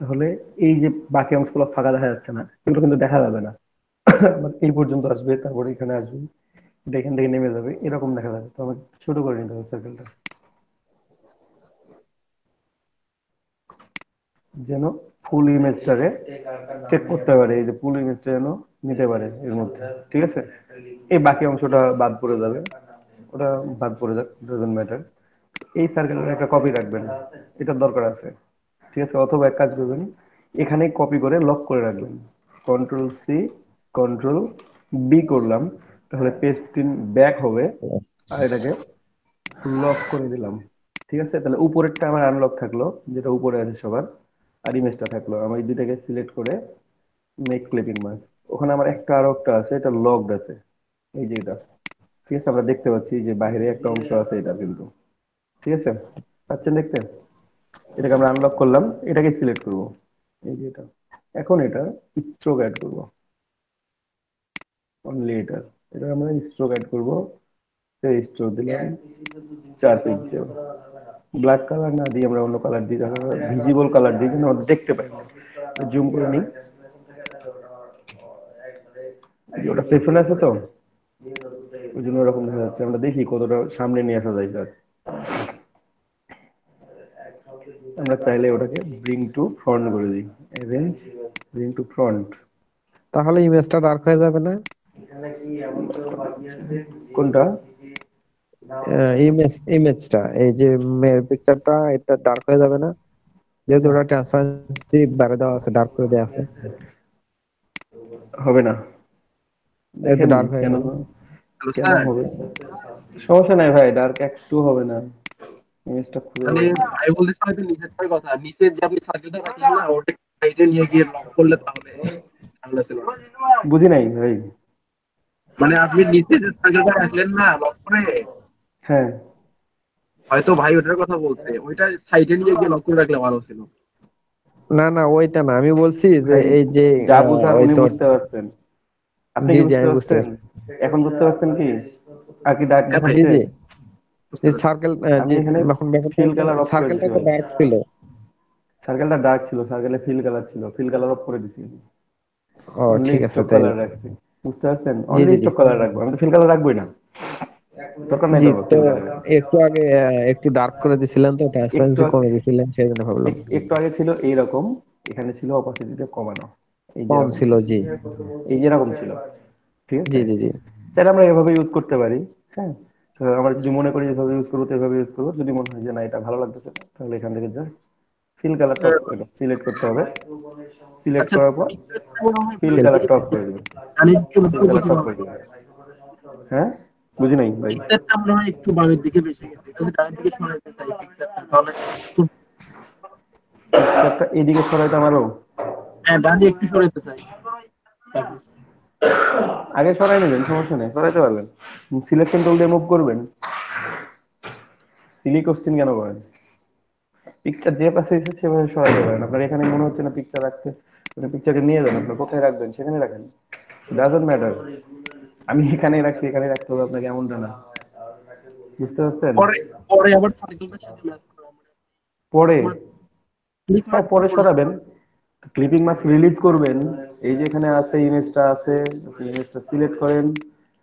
তাহলে এই যে বাকি অংশগুলো ফাঁকা দেখা যাচ্ছে না, এগুলো কিন্তু দেখা যাবে না। এই পর্যন্ত আসবে, তারপরে এখানে আসবে এখান থেকে নেমে যাবে, এরকম দেখা যাবে। তো আমাকে ছোট করে নিতে হবে সার্কেলটা যেন ফুল ইমেজটাকে স্টেপ করতে পারে, এই যে ফুল ইমেজটা যেন নিতে পারে এর মধ্যে, ঠিক আছে? এই বাকি অংশটা বাদ পড়ে যাবে, ওটা বাদ পড়ে যাক ডাজন্ট ম্যাটার এই সার্কেলের একটা কপি রাখবেন। এটার দরকার আছে। ঠিক আছে? অথবা এক কাজ করবেন এখানে কপি করে লক করে রাখবেন। কন্ট্রোল সি কন্ট্রোল বি করলাম, তাহলে পেস্টিন ব্যাক হবে। আর এটাকে লক করে দিলাম। ঠিক আছে? তাহলে উপরেরটা আমার আনলক থাকল, যেটা উপরে আছে সবার, আর ইমেজটা থাকল। আমি এই দুটাকে সিলেক্ট করে মেক ক্লিপিং মাস ওখানে আমার একটা আরও একটা আছে, এটা লকড আছে। এই যে এটা। ঠিক আছে? আমরা দেখতে পাচ্ছি যে বাইরে একটা অংশ আছে এটা কিন্তু। ঠিক আছে? পাচ্ছেন দেখতে? এটাকে আমরা আনলক করলাম, এটাকে সিলেক্ট করব। এই যে এটা। এখন এটা স্ট্রোক অ্যাড করব। অনলি এটা। এটা আমরা স্ট্রোক অ্যাড করব। স্ট্রোক দিলাম। চার পিক্সেল ব্ল্যাক কালার না দিয়ে আমরা অন্য কালার দিই ভিজিবল কালার দিই যেন দেখতে পাই। জুম করে নিই। ওটা পেছনে আছে তো? ওই জন্য ওরকম দেখা যাচ্ছে। আমরা দেখি কতটা সামনে নিয়ে আসা যায়। আমরা চাইলে ওটাকে ব্রিং টু ফ্রন্ট করে দিই রেঞ্জ ব্রিং টু ফ্রন্ট তাহলে ইমেজটা ডার্ক হয়ে যাবে না? কোনটা? ইমেজ ইমেজটা এই যে মেয়ের পিকচারটা এটা ডার্ক হয়ে যাবে না? যেহেতু ওটা ট্রান্সপারেন্সি বাড়ে দেওয়া আছে ডার্ক করে দেওয়া আছে। হবে না। দেখেন dark হয়ে। কেন হবে? সমস্যা নাই ভাই ডার্ক একটু হবে না। ইমেজটা খুলে মানে আমি বলতেছি হয়তো নিচের কথা নিচের যে আপনি সার্কেলটা রাখলেন না ওটা সাইডে নিয়ে গিয়ে লক করলে তাহলে তাহলে ছিল না। বুঝি নাই ভাই। মানে আপনি নিচে যে সার্কেলটা রাখলেন না লক করে হ্যাঁ। হয়তো ভাই ওটার কথা বলছে ওইটা সাইডে নিয়ে গিয়ে লক করে রাখলে ভালো ছিল। না না ওইটা না আমি বলছি যে এই যে যা উনি তো বুঝতে পারছেন। আপনি বুঝতে পারছেন? এখন বুঝতে পারছেন কি? আর কি ডার্ক ভাই, জি জি। যে সার্কেল সার্কেলটা তো ডার্ক ছিল। সার্কেলটা ডার্ক ছিল সার্কেলে ফিল কালার ছিল ফিল কালার অফ করে দিছি। ও ঠিক আছে তাই। বুঝতে পারছেন? অনলি স্টক কালার রাখব আমি তো ফিল কালার রাখবোই না। দরকার নাই জি তো তো fill colour এর। একটু আগে একটু ডার্ক করে দিছিলেন তো ট্রান্সপারেন্সি কমে দিছিলেন সেই জন্য ভাবলাম। একটু আগে ছিল এইরকম এখানে ছিল অপাসিটিটা কমানো। এই যে কম ছিল জি। এই যে এরকম ছিল ঠিক আছে? জি জি জি। আমরা এভাবে ইউজ করতে পারি হ্যাঁ? তো আমরা যদি মনে করি এভাবে ইউজ করব তো এভাবে ইউজ করব। যদি মনে হয় যে না এটা ভালো লাগতেছে তাহলে এখান থেকে জাস্ট ফিল কালারটা সিলেক্ট করতে হবে। সিলেক্ট আচ্ছা, করার পর ফিল কালারটা অফ করে দেবেন হ্যাঁ? বুঝি নাই? ভাই। পিকচারটা মনে হয় একটু বামের দিকে বেশি গেছে। যদি ডানের দিকে সরাইতে চাই পিকচারটা তাহলে একটা এদিকে সরাইতে আমারও। হ্যাঁ ডানে একটু সরাইতে চাই। আগে সরাই নেবেন সমস্যা নেই সরাইতে পারবেন। সিলেকশন টুল দিয়ে মুভ করবেন। সিলি কোশ্চেন কেন করেন? পিকচার যে পাশে এসে সেভাবে সরাইতে পারেন। আপনার এখানে মনে হচ্ছে না পিকচার রাখতে আপনি পিকচারকে নিয়ে যান আপনার কোথায় রাখবেন? সেখানে রাখেন। ডাজন্ট ম্যাটার আমি এখানে রাখছি এখানে রাখতে হবে আপনাকে এমনটা না। বুঝতে পারছেন? পরে পরে আবার সার্কেলটার সাথে ম্যাচ করা মানে পরে। click মারতে পরে সরাবেন। ক্লিপিং মাস্ক রিলিজ করবেন, এই যে এখানে আছে ইমেজটা আছে ইমেজটা সিলেক্ট করেন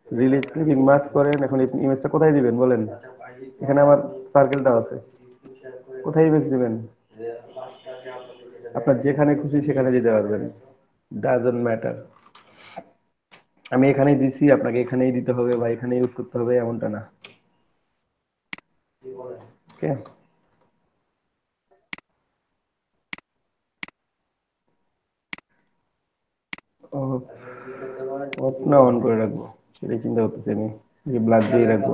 রিলিজ ক্লিপিং মাস্ক করেন, এখন ইমেজটা কোথায় দিবেন বলেন? এখানে আমার সার্কেলটা আছে। কোথায় ইমেজ দিবেন? আপনার যেখানে খুশি সেখানে দিতে পারবেন। ডাজন্ট ম্যাটার আমি এখানেই দিছি, আপনাকে এখানেই দিতে হবে বা এখানে ইউজ করতে হবে, এমনটা না। ওকে অফ না অন করে রাখব। সেটাই চিন্তা করতেছি আমি ব্ল্যাক দিয়ে রাখব।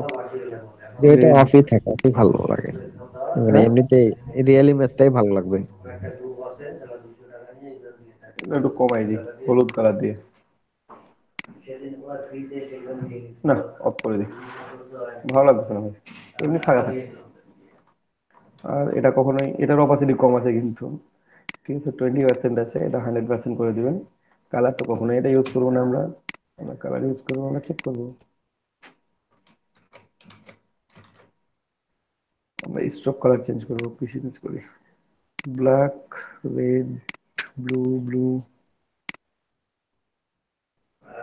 যে এটা অফই থাকে অফই ভালো লাগে। মানে এমনিতে রিয়েল ইমেজটাই ভালো লাগবে। একটু কমাই দিই হলুদ কালার দিয়ে। না অফ করে দিই। ভালো লাগছে না এমনি থাকা থাকে। আর এটা কখনোই এটার অপাসিটি কম আছে কিন্তু। ঠিক আছে টোয়েন্টি পার্সেন্ট আছে এটা হান্ড্রেড পার্সেন্ট করে দিবেন। কালার তো কখনো এটা ইউজ করব না আমরা। আমরা কালার ইউজ করব, আমরা চেক করব। আমরা স্ট্রোক কালার চেঞ্জ করব পিসি চেঞ্জ করি। ব্ল্যাক রেড ব্লু ব্লু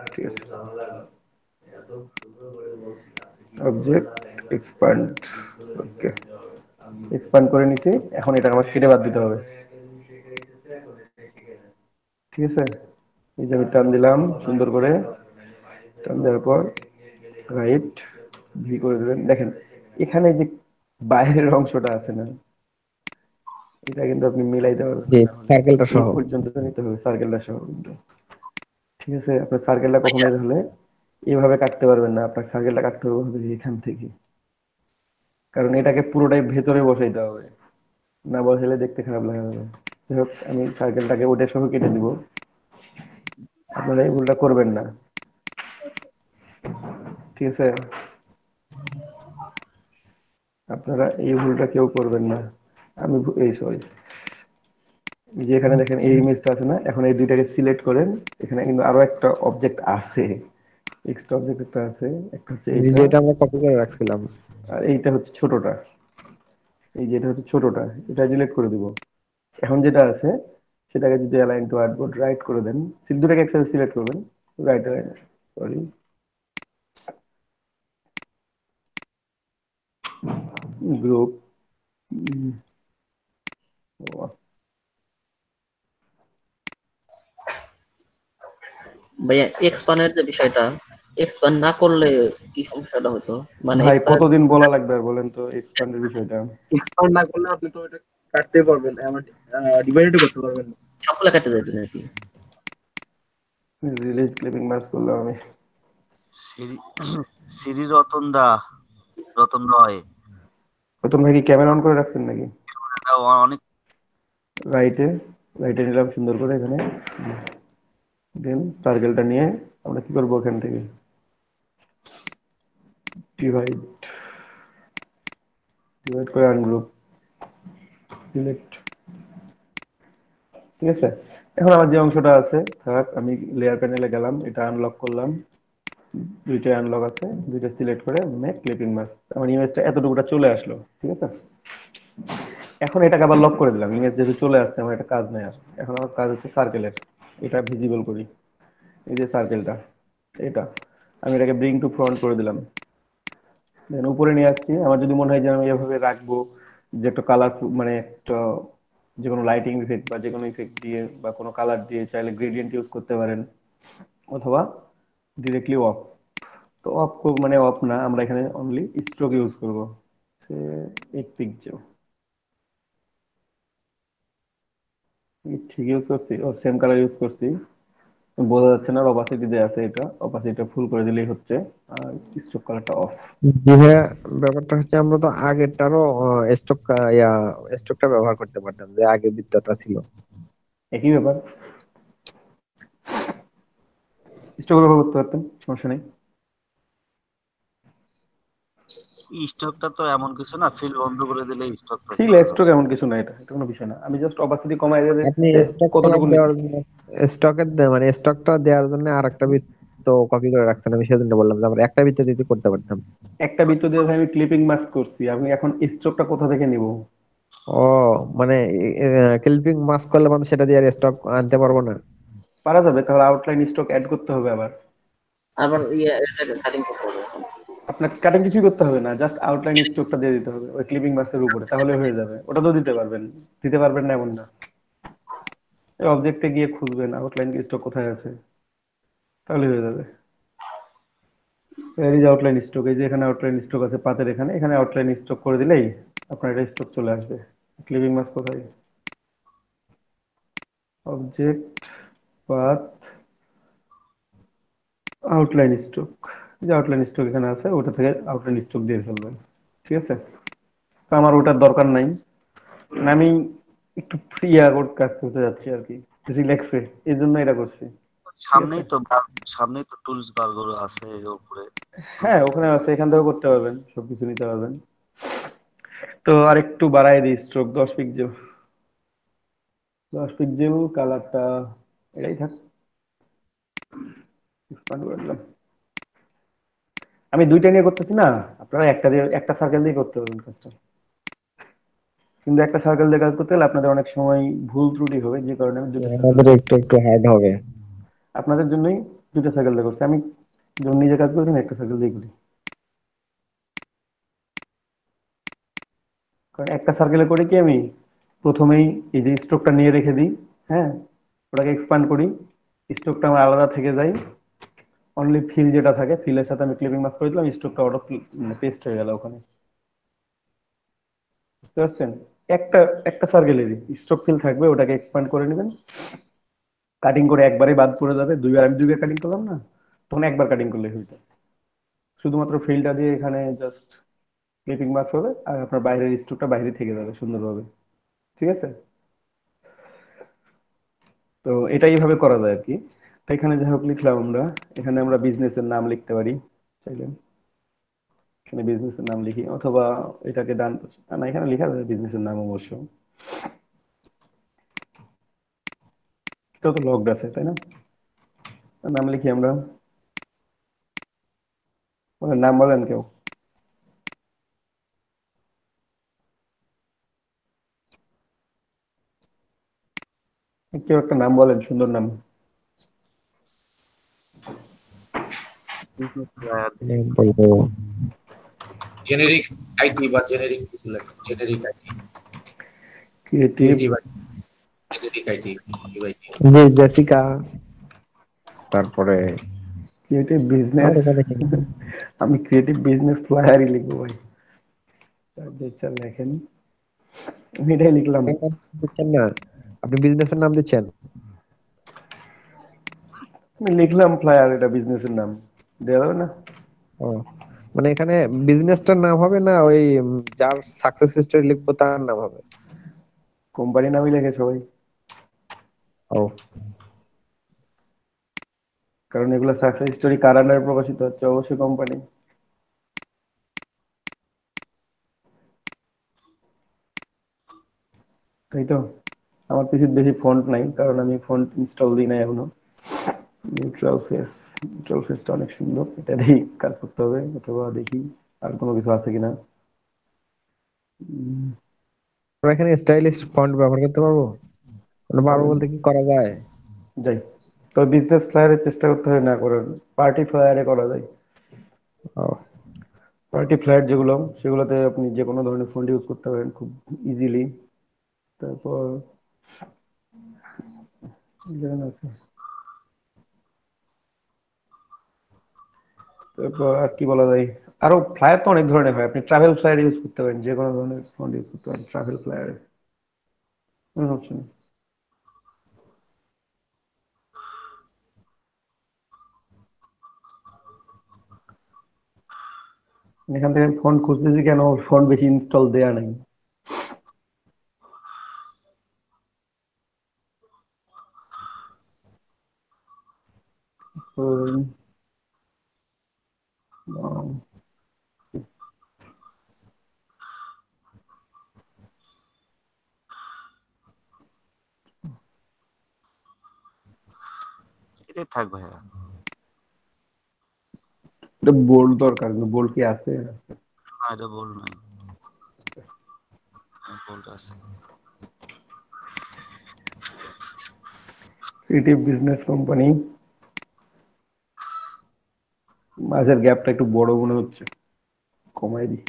ঠিক আছে। অবজেক্ট ওকে করে এখন এটা আমার কেটে বাদ দিতে হবে। ঠিক আছে? এই যে আমি টান দিলাম সুন্দর করে। টান দেওয়ার পর রাইট ভি করে দেবেন। দেখেন এখানে যে বাইরের অংশটা আছে না এটা কিন্তু আপনি মিলাইতে পারবেন যে না। সাইকেলটা সহ। পর্যন্ত নিতে হবে সার্কেলটা সহ কিন্তু। ঠিক আছে আপনার সার্কেলটা কখনো হলে এইভাবে কাটতে পারবেন না আপনার সার্কেলটা কাটতে হবে হবে এখান থেকে। কারণ এটাকে পুরোটাই ভেতরে বসাইতে হবে। না বসাইলে দেখতে খারাপ লাগা যাবে যাই হোক আমি সার্কেলটাকে ওটা সহ কেটে দিব। আপনারা এই ভুলটা করবেন না। ঠিক আছে? আপনারা এই ভুলটা কেউ করবেন না। আমি এই সরি যে এখানে দেখেন এই ইমেজটা আছে না? এখন এই দুইটাকে সিলেক্ট করেন। এখানে কিন্তু আরও একটা অবজেক্ট আছে। এক্সট্রা অবজেক্ট একটা আছে। একটা হচ্ছে এইটা। যেটা আমরা কপি করে রাখছিলাম। আর এইটা হচ্ছে ছোটটা। এই যেটা হচ্ছে ছোটটা। এটা ডিলিট করে দিব। এখন যেটা আছে সেটাকে যদি অ্যালাইন টু আর্টবোর্ড রাইট করে দেন সিল দুটাকে একসাথে সিলেক্ট করবেন রাইট সরি গ্রুপ ভাইয়া এক্সপানের যে বিষয়টা এক্সপান না করলে কি সমস্যাটা হতো? মানে ভাই কতদিন বলা লাগবে আর বলেন তো এক্সপ্যান্ডের বিষয়টা? এক্সপান্ড না করলে আপনি তো এটা কাটতে পারবেন এমন ডিভাইডও করতে পারবেন না। সবগুলা কেটে যাবে নাকি? রিলিজ ক্লিপিং মার্চ করলাম আমি। শ্রী রতন দা রতন রয়। প্রথম ভাই কি ক্যামেরা অন করে রাখছেন নাকি? অনেক রাইটে রাইটে নিলাম সুন্দর করে এখানে। দেন সার্কেলটা নিয়ে আমরা কি করব এখান থেকে? ডিভাইড ডিভাইড করে আনগ্রুপ সিলেক্ট ঠিক আছে? এখন আমার যে অংশটা আছে, থাক, আমি লেয়ার প্যানেলে গেলাম, এটা আনলক করলাম। দুইটা আনলক আছে, দুইটা সিলেক্ট করে মেক ক্লিপিং মাস্ক আমার ইমেজটা এতটুকুটা চলে আসলো, ঠিক আছে? এখন এটাকে আবার লক করে দিলাম। ইমেজ যেহেতু চলে আসছে, আমার একটা কাজ নেই আর। এখন আমার কাজ হচ্ছে সার্কেলের এটা ভিজিবল করি। এই যে সার্কেলটা এটা। আমি এটাকে ব্রিং টু ফ্রন্ট করে দিলাম। দেন উপরে নিয়ে আসছি। আমার যদি মনে হয় যে আমি এভাবে রাখব যে একটা কালার মানে একটা যে কোনো লাইটিং ইফেক্ট বা যে কোনো ইফেক্ট দিয়ে বা কোনো কালার দিয়ে চাইলে গ্রেডিয়েন্ট ইউজ করতে পারেন, অথবা ডিরেক্টলি অফ তো অফ মানে অফ না, আমরা এখানে অনলি স্ট্রোক ইউজ করব। সে এক পিকচার ঠিক ইউজ করছি, ও সেম কালার ইউজ করছি। বোঝা যাচ্ছে না অপাসিটি দেয়া আছে এটা অপাসিটিটা ফুল করে দিলেই হচ্ছে আর স্ট্রোক কালারটা অফ জি ভাইয়া ব্যাপারটা হচ্ছে আমরা তো আগেরটারও স্টক ইয়া স্টকটা ব্যবহার করতে পারতাম যে আগে বিদ্যাটা ছিল। একই ব্যাপার। স্ট্রোক ব্যবহার করতে পারতাম সমস্যা নেই। স্টকটা তো এমন কিছু না ফিল বন্ধ করে দিলে স্টক ফিল স্ট্রোক এমন কিছু না এটা এটা কোনো বিষয় না। আমি জাস্ট অপাসিটি কমাই দিয়ে আপনি স্টক কতটুকু দেওয়ার জন্য স্টকের মানে স্টকটা দেওয়ার জন্য আরেকটা বৃত্ত কপি করে রাখছেন আমি সেজন্য বললাম যে আমরা একটা বৃত্ত দিতে করতে পারতাম। একটা বৃত্ত দিয়ে আমি ক্লিপিং মাস্ক করছি আমি এখন স্ট্রোকটা কোথা থেকে নিব? ও মানে ক্লিপিং মাস্ক করলে মানে সেটা দিয়ে আর স্টক আনতে পারব না। পারা যাবে তাহলে আউটলাইন স্টক অ্যাড করতে হবে আবার। আবার ইয়ে কাটিং করতে হবে। আপনার কাটিং কিছুই করতে হবে না জাস্ট আউটলাইন স্ট্রোকটা দিয়ে দিতে হবে, ওই ক্লিপিং মাস্কের উপরে, তাহলে হয়ে যাবে। ওটা তো দিতে পারবেন দিতে পারবেন না এমন না। এই অবজেক্টে গিয়ে খুঁজবেন আউটলাইন স্টক কোথায় আছে, তাহলে হয়ে যাবে। এই যে আউটলাইন স্টক এই যে এখানে আউটলাইন স্টক আছে, পাতের এখানে এখানে আউটলাইন স্টক করে দিলেই আপনার এটা স্টক চলে আসবে। ক্লিপিং মাস্ক কোথায়? অবজেক্ট পাথ আউটলাইন স্টক যে আউটলাইন স্টক এখানে আছে ওটা থেকে আউটলাইন স্টক দিয়ে ফেলবেন। ঠিক আছে? তো আমার ওটার দরকার নাই। মানে আমি একটু ফ্রি আউট কাজ করতে যাচ্ছি আর কি রিল্যাক্সে এই জন্য এটা করছি। সামনেই তো সামনেই তো টুলস বারগুলো আছে এই উপরে। হ্যাঁ ওখানে আছে এখান থেকেও করতে পারবেন সবকিছু নিতে পারবেন। তো আর একটু বাড়াই দিই স্ট্রোক দশ পিক পিক্সেল দশ পিক পিক্সেল কালারটা এটাই থাক। করে দিলাম। আমি দুইটা নিয়ে করতেছি না আপনারা একটা দিয়ে একটা সার্কেল দিয়ে করতে পারবেন কাজটা। কিন্তু একটা সার্কেল দিয়ে কাজ করতে গেলে আপনাদের অনেক সময় ভুল ত্রুটি হবে যে কারণে আমি দুটো আমাদের একটু একটু হার্ড হবে। আপনাদের জন্যই দুটো সার্কেল দিয়ে করছি। আমি যখন নিজে কাজ করি একটা সাইকেল দিয়ে করি। কারণ একটা সার্কেলে করে কি আমি প্রথমেই এই যে স্ট্রোকটা নিয়ে রেখে দিই হ্যাঁ? ওটাকে এক্সপান্ড করি। স্ট্রোকটা আমার আলাদা থেকে যায়। অনলি ফিল যেটা থাকে ফিলের সাথে আমি ক্লিপিং মাস্ক করে দিলাম স্ট্রোকটা অটো পেস্ট হয়ে গেল ওখানে। বুঝতে পারছেন? একটা একটা সার্কেলেরই স্ট্রোক ফিল থাকবে, ওটাকে এক্সপ্যান্ড করে নেবেন। কাটিং করে একবারে বাদ পড়ে যাবে, দুইবার আমি দুইবার কাটিং করলাম না, তখন একবার কাটিং করলে হইতো শুধুমাত্র ফিলটা দিয়ে এখানে জাস্ট ক্লিপিং মার্কস হবে, আর আপনার বাইরের স্ট্রোকটা বাইরে থেকে যাবে সুন্দরভাবে। ঠিক আছে? তো এটা এইভাবে করা যায় আর কি। এখানে যাই হোক, লিখলাম আমরা। এখানে আমরা বিজনেসের নাম লিখতে পারি চাইলেন এখানে বিজনেসের নাম লিখি, অথবা এটাকে ডান না এখানে লেখা যাবে বিজনেসের নাম অবশ্য। তো লকড আছে, তাই না? নাম লিখি আমরা। নাম বলেন কেউ। কেউ একটা নাম বলেন, সুন্দর নাম। বলব জেনেরিক আইটি বা জেনেরিক কিছু লেখা generic IT creative generic IT G Jessica তারপরে ক্রিয়েটিভ বিজনেস আর এখানে কি? আমি ক্রিয়েটিভ বিজনেস ফ্লায়ারই লিখব ভাই আচ্ছা লেখেন আমি এটাই লিখলাম দিচ্ছেন না আপনি বিজনেসের নাম দিচ্ছেন আমি লিখলাম ফ্লায়ার এটা বিজনেসের নাম যাবে না? ও মানে এখানে বিজনেসটার নাম হবে না ওই যার সাকসেস স্টোরি লিখব তার নাম হবে? কোম্পানির নামই লেখে সবাই ও। কারণ এগুলো সাকসেস স্টোরি কার আন্ডারে প্রকাশিত হচ্ছে? অবশ্যই কোম্পানি। তাই তো? আমার পিছিয়ে বেশি ফন্ট নাই কারণ আমি ফন্ট ইনস্টল দিই নাই এখনও। নিউট্রাল ফেস নিউট্রাল ফেসটা অনেক সুন্দর। এটা দিয়েই কাজ করতে হবে অথবা দেখি আর কোনো কিছু আছে কিনা। আমরা এখানে স্টাইলিশ ফন্ট ব্যবহার করতে পারব? মানে পারব বলতে কি করা যায়? যাই। তো বিজনেস ফ্লায়ারে চেষ্টা করতে হয় না করার পার্টি ফ্লায়ারে করা যায়। পার্টি ফ্ল্যাট যেগুলো সেগুলোতে আপনি যে কোনো ধরনের ফন্ট ইউজ করতে পারেন খুব ইজিলি তারপর আছে তারপর আর কি বলা যায়? আরও ফ্লায়ার তো অনেক ধরনের হয়। আপনি ট্রাভেল ফ্লায়ার ইউজ করতে পারেন যে কোনো ধরনের ফন্ট ইউজ করতে পারেন ট্রাভেল ফ্লায়ারে কোনো অপশন এখান থেকে ফন্ট খুঁজতেছি কেন? ফন্ট বেশি ইনস্টল দেয়া নাই। Um, um, এটাই থাক ভাইয়া। এটা বোল্ড দরকার বোল্ড কি আছে? না এটা বল নাই বলতে আছে। ক্রিয়েটিভ বিজনেস কোম্পানি মাঝের গ্যাপটা একটু বড় মনে হচ্ছে। কমাই দিই।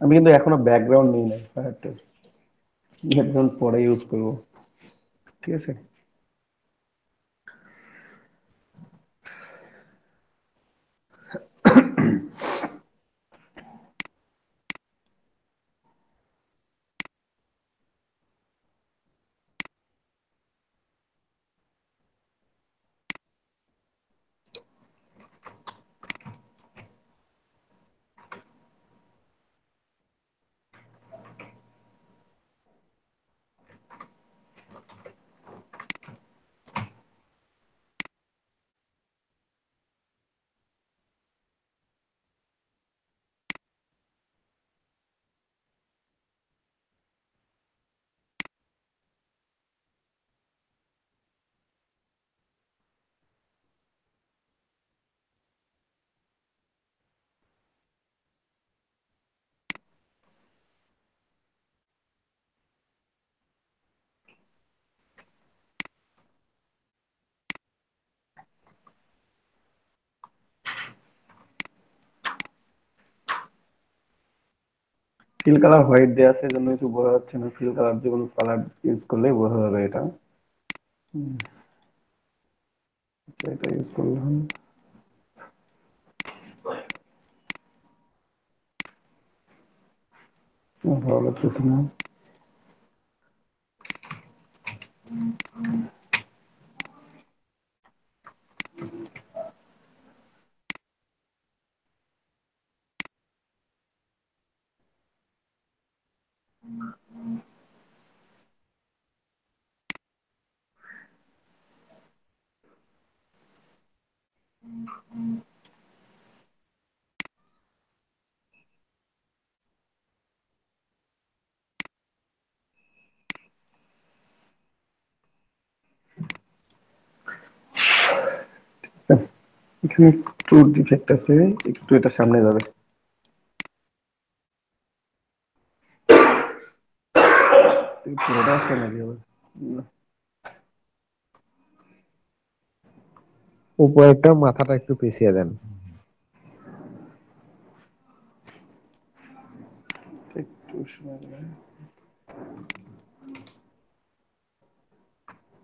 আমি কিন্তু এখনও ব্যাকগ্রাউন্ড নিই নাই ব্যাকগ্রাউন্ড পরে ইউজ করব। ঠিক আছে? ফিল কালার হোয়াইট দেওয়া আছে এজন্য কিছু বোঝা যাচ্ছে না। ফিল কালার যে কোনো কালার ইউজ করলেই বোঝা যাবে এটা। আচ্ছা, এটা ইউজ করলাম। ভালো লাগতেছে না। এখানে একটু ডিফেক্ট আছে একটু এটা সামনে যাবে পুরোটা আসে নাকি না। উপরেরটা মাথাটা একটু পিছিয়ে দেন। একটু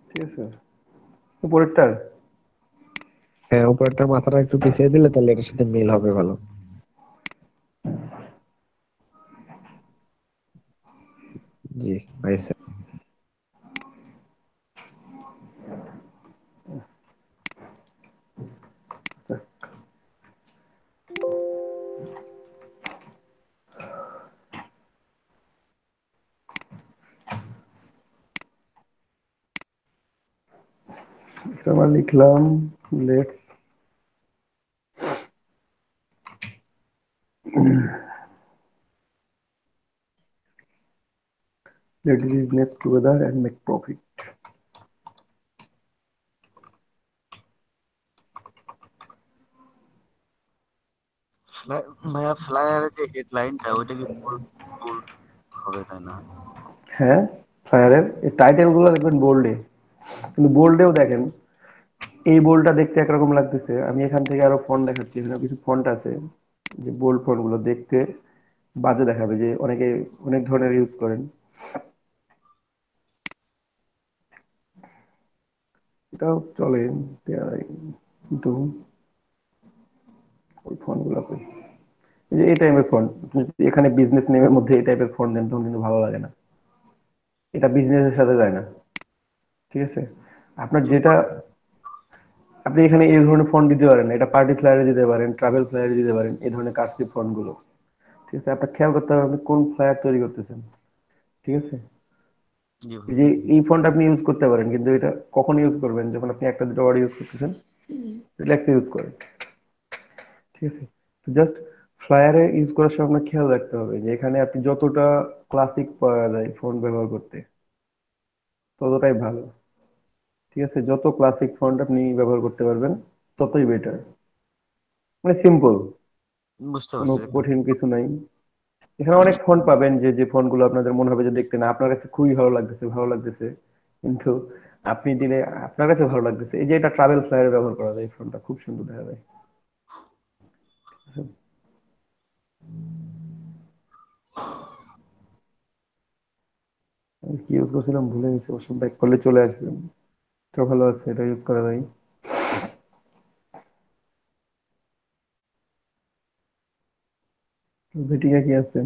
ঠিক আছে। উপরেরটার? হ্যাঁ উপরেরটা মাথাটা একটু পিছিয়ে দিলে তাহলে এটার সাথে মিল হবে ভালো। জি হয়েছে আমরা লিখলাম let's let business together and make profit. ফ্লাই- ভাইয়া ফ্লায়ারের যে হেডলাইনটা ওইটা কি bold bold হবে তাই না হ্যাঁ ফায়ারের এই টাইটেলগুলো দেখবেন বোল্ডে কিন্তু বোল্ডেও দেখেন। এই বোল্ডটা দেখতে একরকম লাগতেছে। আমি এখান থেকে আরও ফন্ট দেখাচ্ছি, এখানে কিছু ফন্ট আছে, যে বোল্ড ফন্টগুলো দেখতে বাজে দেখাবে, যে অনেকে অনেক ধরনের ইউজ করেন। এটাও চলে কিন্তু ওই ফন্টগুলো যে এই টাইপের ফন্ট এখানে বিজনেস নেমের মধ্যে এই টাইপের ফন্ট দেন, তখন কিন্তু ভালো লাগে না। এটা বিজনেসের সাথে যায় না। ঠিক আছে? আপনার যেটা আপনি এখানে এই ধরনের ফন্ট দিতে পারেন এটা পার্টি ফ্লায়ারে দিতে পারেন ট্রাভেল ফ্লায়ারে দিতে পারেন এই ধরনের কাস্টিভ ফন্টগুলো। ঠিক আছে? আপনার খেয়াল করতে হবে আপনি কোন ফ্লায়ার তৈরি করতেছেন। ঠিক আছে? জি যে এই ফন্ট আপনি ইউজ করতে পারেন কিন্তু এটা কখন ইউজ করবেন? যখন আপনি একটা দুটো ওয়ার্ড ইউজ করতেছেন রিল্যাক্স ইউজ করেন। ঠিক আছে? তো জাস্ট ফ্লায়ারে ইউজ করার সময় আপনার খেয়াল রাখতে হবে যে এখানে আপনি যতটা ক্লাসিক পাওয়া যায় ফন্ট ব্যবহার করতে ততটাই ভালো। ঠিক আছে? যত ক্লাসিক ফন্ট আপনি ব্যবহার করতে পারবেন ততই বেটার মানে সিম্পল বুঝতে পারছি কঠিন কিছু নাই। এখানে অনেক ফন্ট পাবেন যে যে ফন্টগুলো আপনাদের মনে হবে যে দেখতে না আপনার কাছে খুবই ভালো লাগতেছে ভালো লাগতেছে। কিন্তু আপনি দিলে আপনার কাছে ভালো লাগতেছে। এই যে এটা ট্রাভেল ফ্লায়ারে ব্যবহার করা যায় এই ফন্টটা খুব সুন্দর দেখা যায়। কি ইউজ করছিলাম? ভুলে গেছি ওসব ব্যাক করলে চলে আসবে। তো ভালো আছে, এটা ইউজ করা যায়। ভিটিকা কি আছে?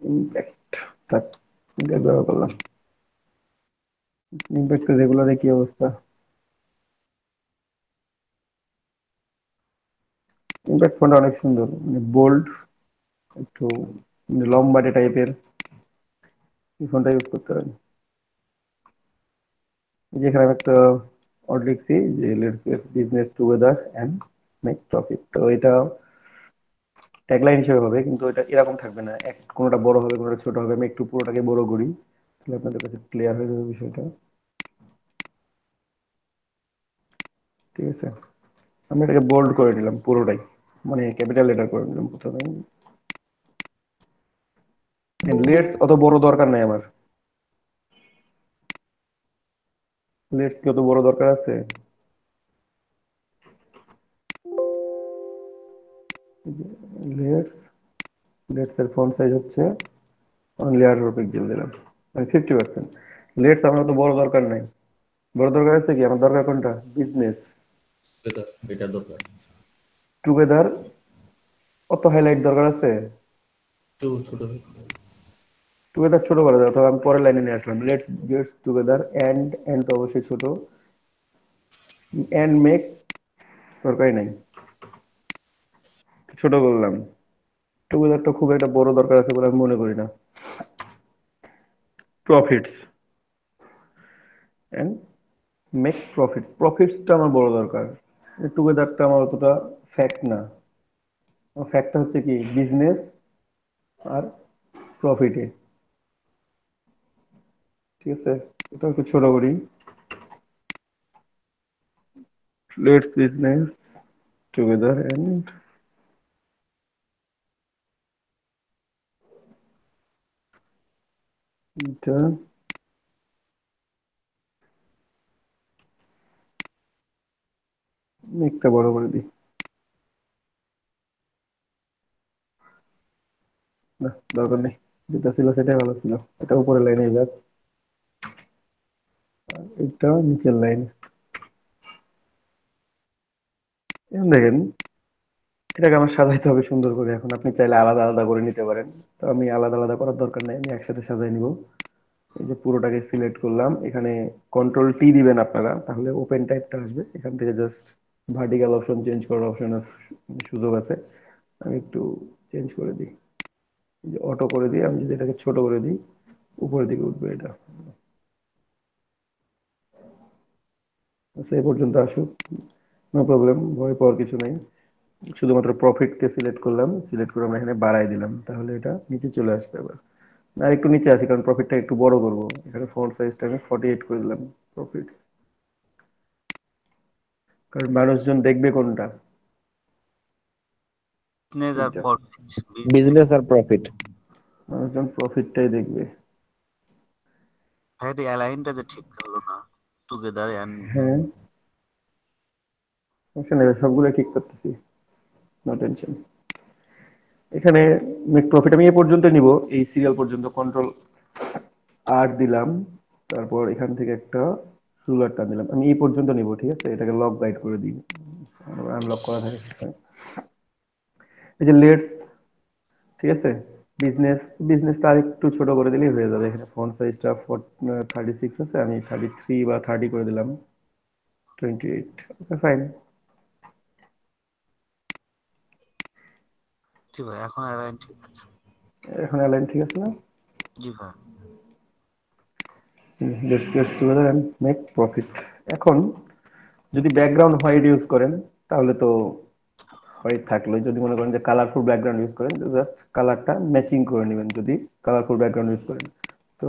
ইম্প্যাক্ট থাক ব্যবহার করলাম। ইম্প্যাক্ট রেগুলারে কি অবস্থা? ইম্প্যাক্ট ফোনটা অনেক সুন্দর মানে বোল্ড একটু মানে লম্বাটে টাইপের এই ফোনটা ইউজ করতে পারেন। যেখানে আমি একটা অর্ডার লিখছি যে let's get business together and make profit তো এটা ট্যাগলাইন হিসেবে হবে, কিন্তু এটা এরকম থাকবে না। এক, কোনোটা বড় হবে, কোনোটা ছোট হবে। আমি একটু পুরোটাকে বড় করি, তাহলে আপনাদের কাছে ক্লিয়ার হয়ে যাবে বিষয়টা। ঠিক আছে? আমি এটাকে বোল্ড করে নিলাম, পুরোটাই। মানে ক্যাপিটাল লেটার করে নিলাম প্রথমে লেটস অত বড় দরকার নাই আমার। লেটস কি অত বড় দরকার আছে? লেটস লেটস এর ফন্ট সাইজ হচ্ছে অনলি আঠারো পিক্সেল দিলাম। মানে ফিফটি পার্সেন্ট লেটস আমার তো বড় দরকার নাই। বড় দরকার আছে কি? আমার দরকার কোনটা? বিজনেস এটা দরকার। টুগেদার অত হাইলাইট দরকার আছে? একটু ছোট টুগেদার ছোট করা যায় অথবা আমি পরের লাইনে নিয়ে আসলাম। Let's gets together and and তো অবশ্যই ছোট। এন্ড মেক দরকারই নাই। ছোট করলাম। টুগেদারটা খুব একটা বড় দরকার আছে বলে আমি মনে করি না। প্রফিটস এন্ড মেক প্রফিট প্রফিটসটা আমার বড় দরকার। টুগেদারটা আমার অতটা ফ্যাক্ট না। ফ্যাক্টটা হচ্ছে কি? বিজনেস আর প্রফিটে ঠিক আছে, এটা একটু ছোট করি। লেটস বিজনেস টুগেদার এন্ড একটা বড় করে দিই। না, দরকার নেই, যেটা ছিল সেটাই ভালো ছিল। এটা উপরে লাইনে যাক এটা নিচের দেখেন, এটাকে আমার সাজাইতে হবে সুন্দর করে এখন। আপনি চাইলে আলাদা আলাদা করে নিতে পারেন। তো আমি আলাদা আলাদা করার দরকার নেই, আমি একসাথে সাজাই নিব। এই যে পুরোটাকে সিলেক্ট করলাম, এখানে কন্ট্রোল টি দিবেন আপনারা, তাহলে ওপেন টাইপটা আসবে। এখান থেকে জাস্ট ভার্টিক্যাল অপশন চেঞ্জ করার অপশন সুযোগ আছে। আমি একটু চেঞ্জ করে দিই। অটো করে দিই, আমি যদি এটাকে ছোট করে দিই, উপরের দিকে উঠবে এটা। আচ্ছা এই পর্যন্ত আসুক নো প্রবলেম ভয় পাওয়ার কিছু নাই। শুধুমাত্র প্রফিটকে সিলেক্ট করলাম সিলেক্ট করে আমরা এখানে বাড়াই দিলাম তাহলে এটা নিচে চলে আসবে এবার আর একটু নিচে আসি কারণ প্রফিটটা একটু বড় করব। এখানে ফন্ট সাইজটা আমি ফর্টি এইট করে দিলাম প্রফিটস কারণ মানুষজন দেখবে কোনটা? বিজনেস আর প্রফিট বিজনেস আর প্রফিট মানুষজন প্রফিটটাই দেখবে। ভাই অ্যালাইনটা যে ঠিক হলো না। টুগেদার হ্যাঁ। সমস্যা নেই সবগুলো ঠিক করতেছি। নো টেনশন এখানে প্রফিট আমি এ পর্যন্ত নিব, এই সিরিয়াল পর্যন্ত কন্ট্রোল আর দিলাম, তারপর এখান থেকে একটা রুলার টান দিলাম। আমি এই পর্যন্ত নিব, ঠিক আছে? এটাকে লক গাইড করে দিই। আনলক করা থাকে এই যে লেটস ঠিক আছে? বিজনেস বিজনেসটা আরেকটু ছোট করে দিলেই হয়ে যাবে। এখানে ফন্ট সাইজটা থার্টি সিক্স আছে আমি থার্টি থ্রি বা থার্টি করে দিলাম। টোয়েন্টি এইট ওকে ফাইন ভাই এখন অ্যালাইন ঠিক আছে। এখন অ্যালাইন ঠিক আছে না? জি ভাই। Let's get together and make profit এখন যদি ব্যাকগ্রাউন্ড হোয়াইট ইউজ করেন তাহলে তো হোয়াইট থাকল। যদি মনে করেন যে কালারফুল ব্যাকগ্রাউন্ড ইউজ করেন জাস্ট কালারটা ম্যাচিং করে নেবেন যদি কালারফুল ব্যাকগ্রাউন্ড ইউজ করেন। তো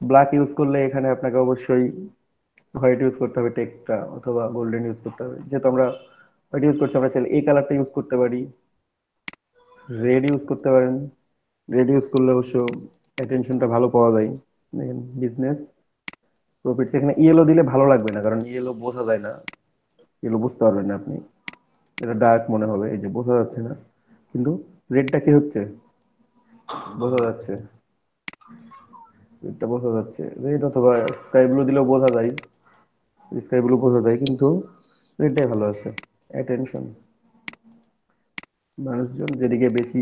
ব্ল্যাক ইউজ করলে এখানে আপনাকে অবশ্যই হোয়াইট ইউজ করতে হবে টেক্সটটা অথবা গোল্ডেন ইউজ করতে হবে। যেহেতু আমরা হোয়াইট ইউজ করছি, আমরা চাইলে এই কালারটা ইউজ করতে পারি। রেড ইউজ করতে পারেন। রেড ইউজ করলে অবশ্য অ্যাটেনশনটা ভালো পাওয়া যায়। দেখেন বিজনেস প্রফিটস এখানে ইয়েলো দিলে ভালো লাগবে না, কারণ ইয়েলো বোঝা যায় না। ইয়েলো বুঝতে পারবেন না আপনি। এটা ডার্ক মনে হবে এই যে বোঝা যাচ্ছে না। কিন্তু রেডটা কি হচ্ছে? বোঝা যাচ্ছে। রেডটা বোঝা যাচ্ছে। রেড অথবা স্কাই ব্লু দিলেও বোঝা যায়। স্কাই ব্লু বোঝা যায়, কিন্তু রেডটাই ভালো আছে। অ্যাটেনশন মানুষজন যেদিকে বেশি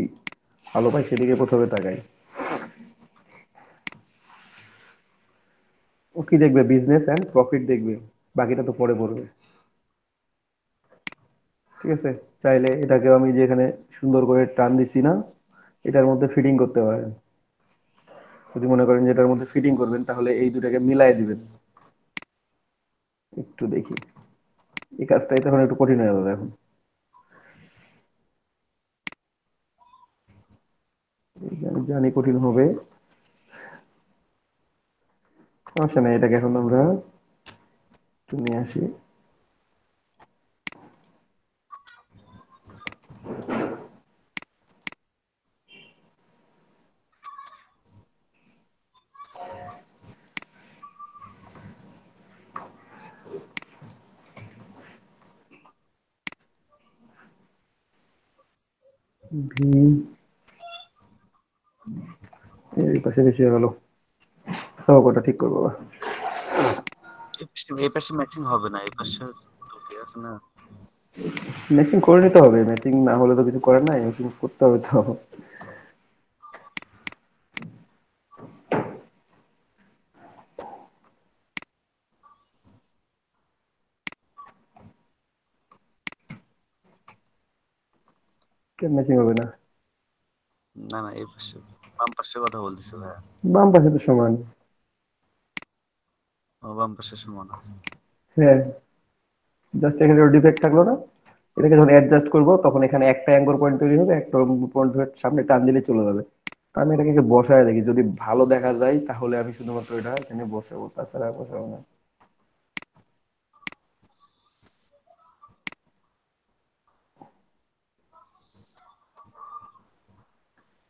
ভালো পায়, সেদিকে প্রথমে তাকায়। ও কি দেখবে? বিজনেস এন্ড প্রফিট দেখবে। বাকিটা তো পরে পড়বে ঠিক আছে? চাইলে এটাকে আমি যে এখানে সুন্দর করে টান দিছি না, এটার মধ্যে ফিটিং করতে পারেন। যদি মনে করেন যে এটার মধ্যে ফিটিং করবেন, তাহলে এই দুটাকে মিলাই দিবেন। একটু দেখি। এই কাজটাই তখন একটু কঠিন হয়ে যাবে এখন। জানি কঠিন হবে। সমস্যা নেই, এটাকে এখন আমরা একটু নিয়ে আসি। পাশে বেশি হয়ে গেল। সহকটা ঠিক করব বা। এই পাশে- ম্যাচিং হবে না এই পাশে ঢুকে আছে না। ম্যাচিং করে নিতে হবে ম্যাচিং না হলে তো কিছু করার নাই ম্যাচিং করতে হবে তো। কেন ম্যাচিং হবে না? না না এই পাশে। বাম পাশের কথা বলতেছে ভাইয়া। বাম পাশে তো সমান। ও বাম পাশে সমান হ্যাঁ। জাস্ট এখানে ডিফেক্ট থাকল না। এটাকে যখন অ্যাডজাস্ট করব তখন এখানে একটা অ্যাঙ্গর পয়েন্ট তৈরি হবে একটা পয়েন্ট ধরে সামনে টান দিলে চলে যাবে। তো আমি এটাকে বসায় দেখি। যদি ভালো দেখা যায় তাহলে আমি শুধুমাত্র এটা এখানে বসাবো তাছাড়া বসাবো না।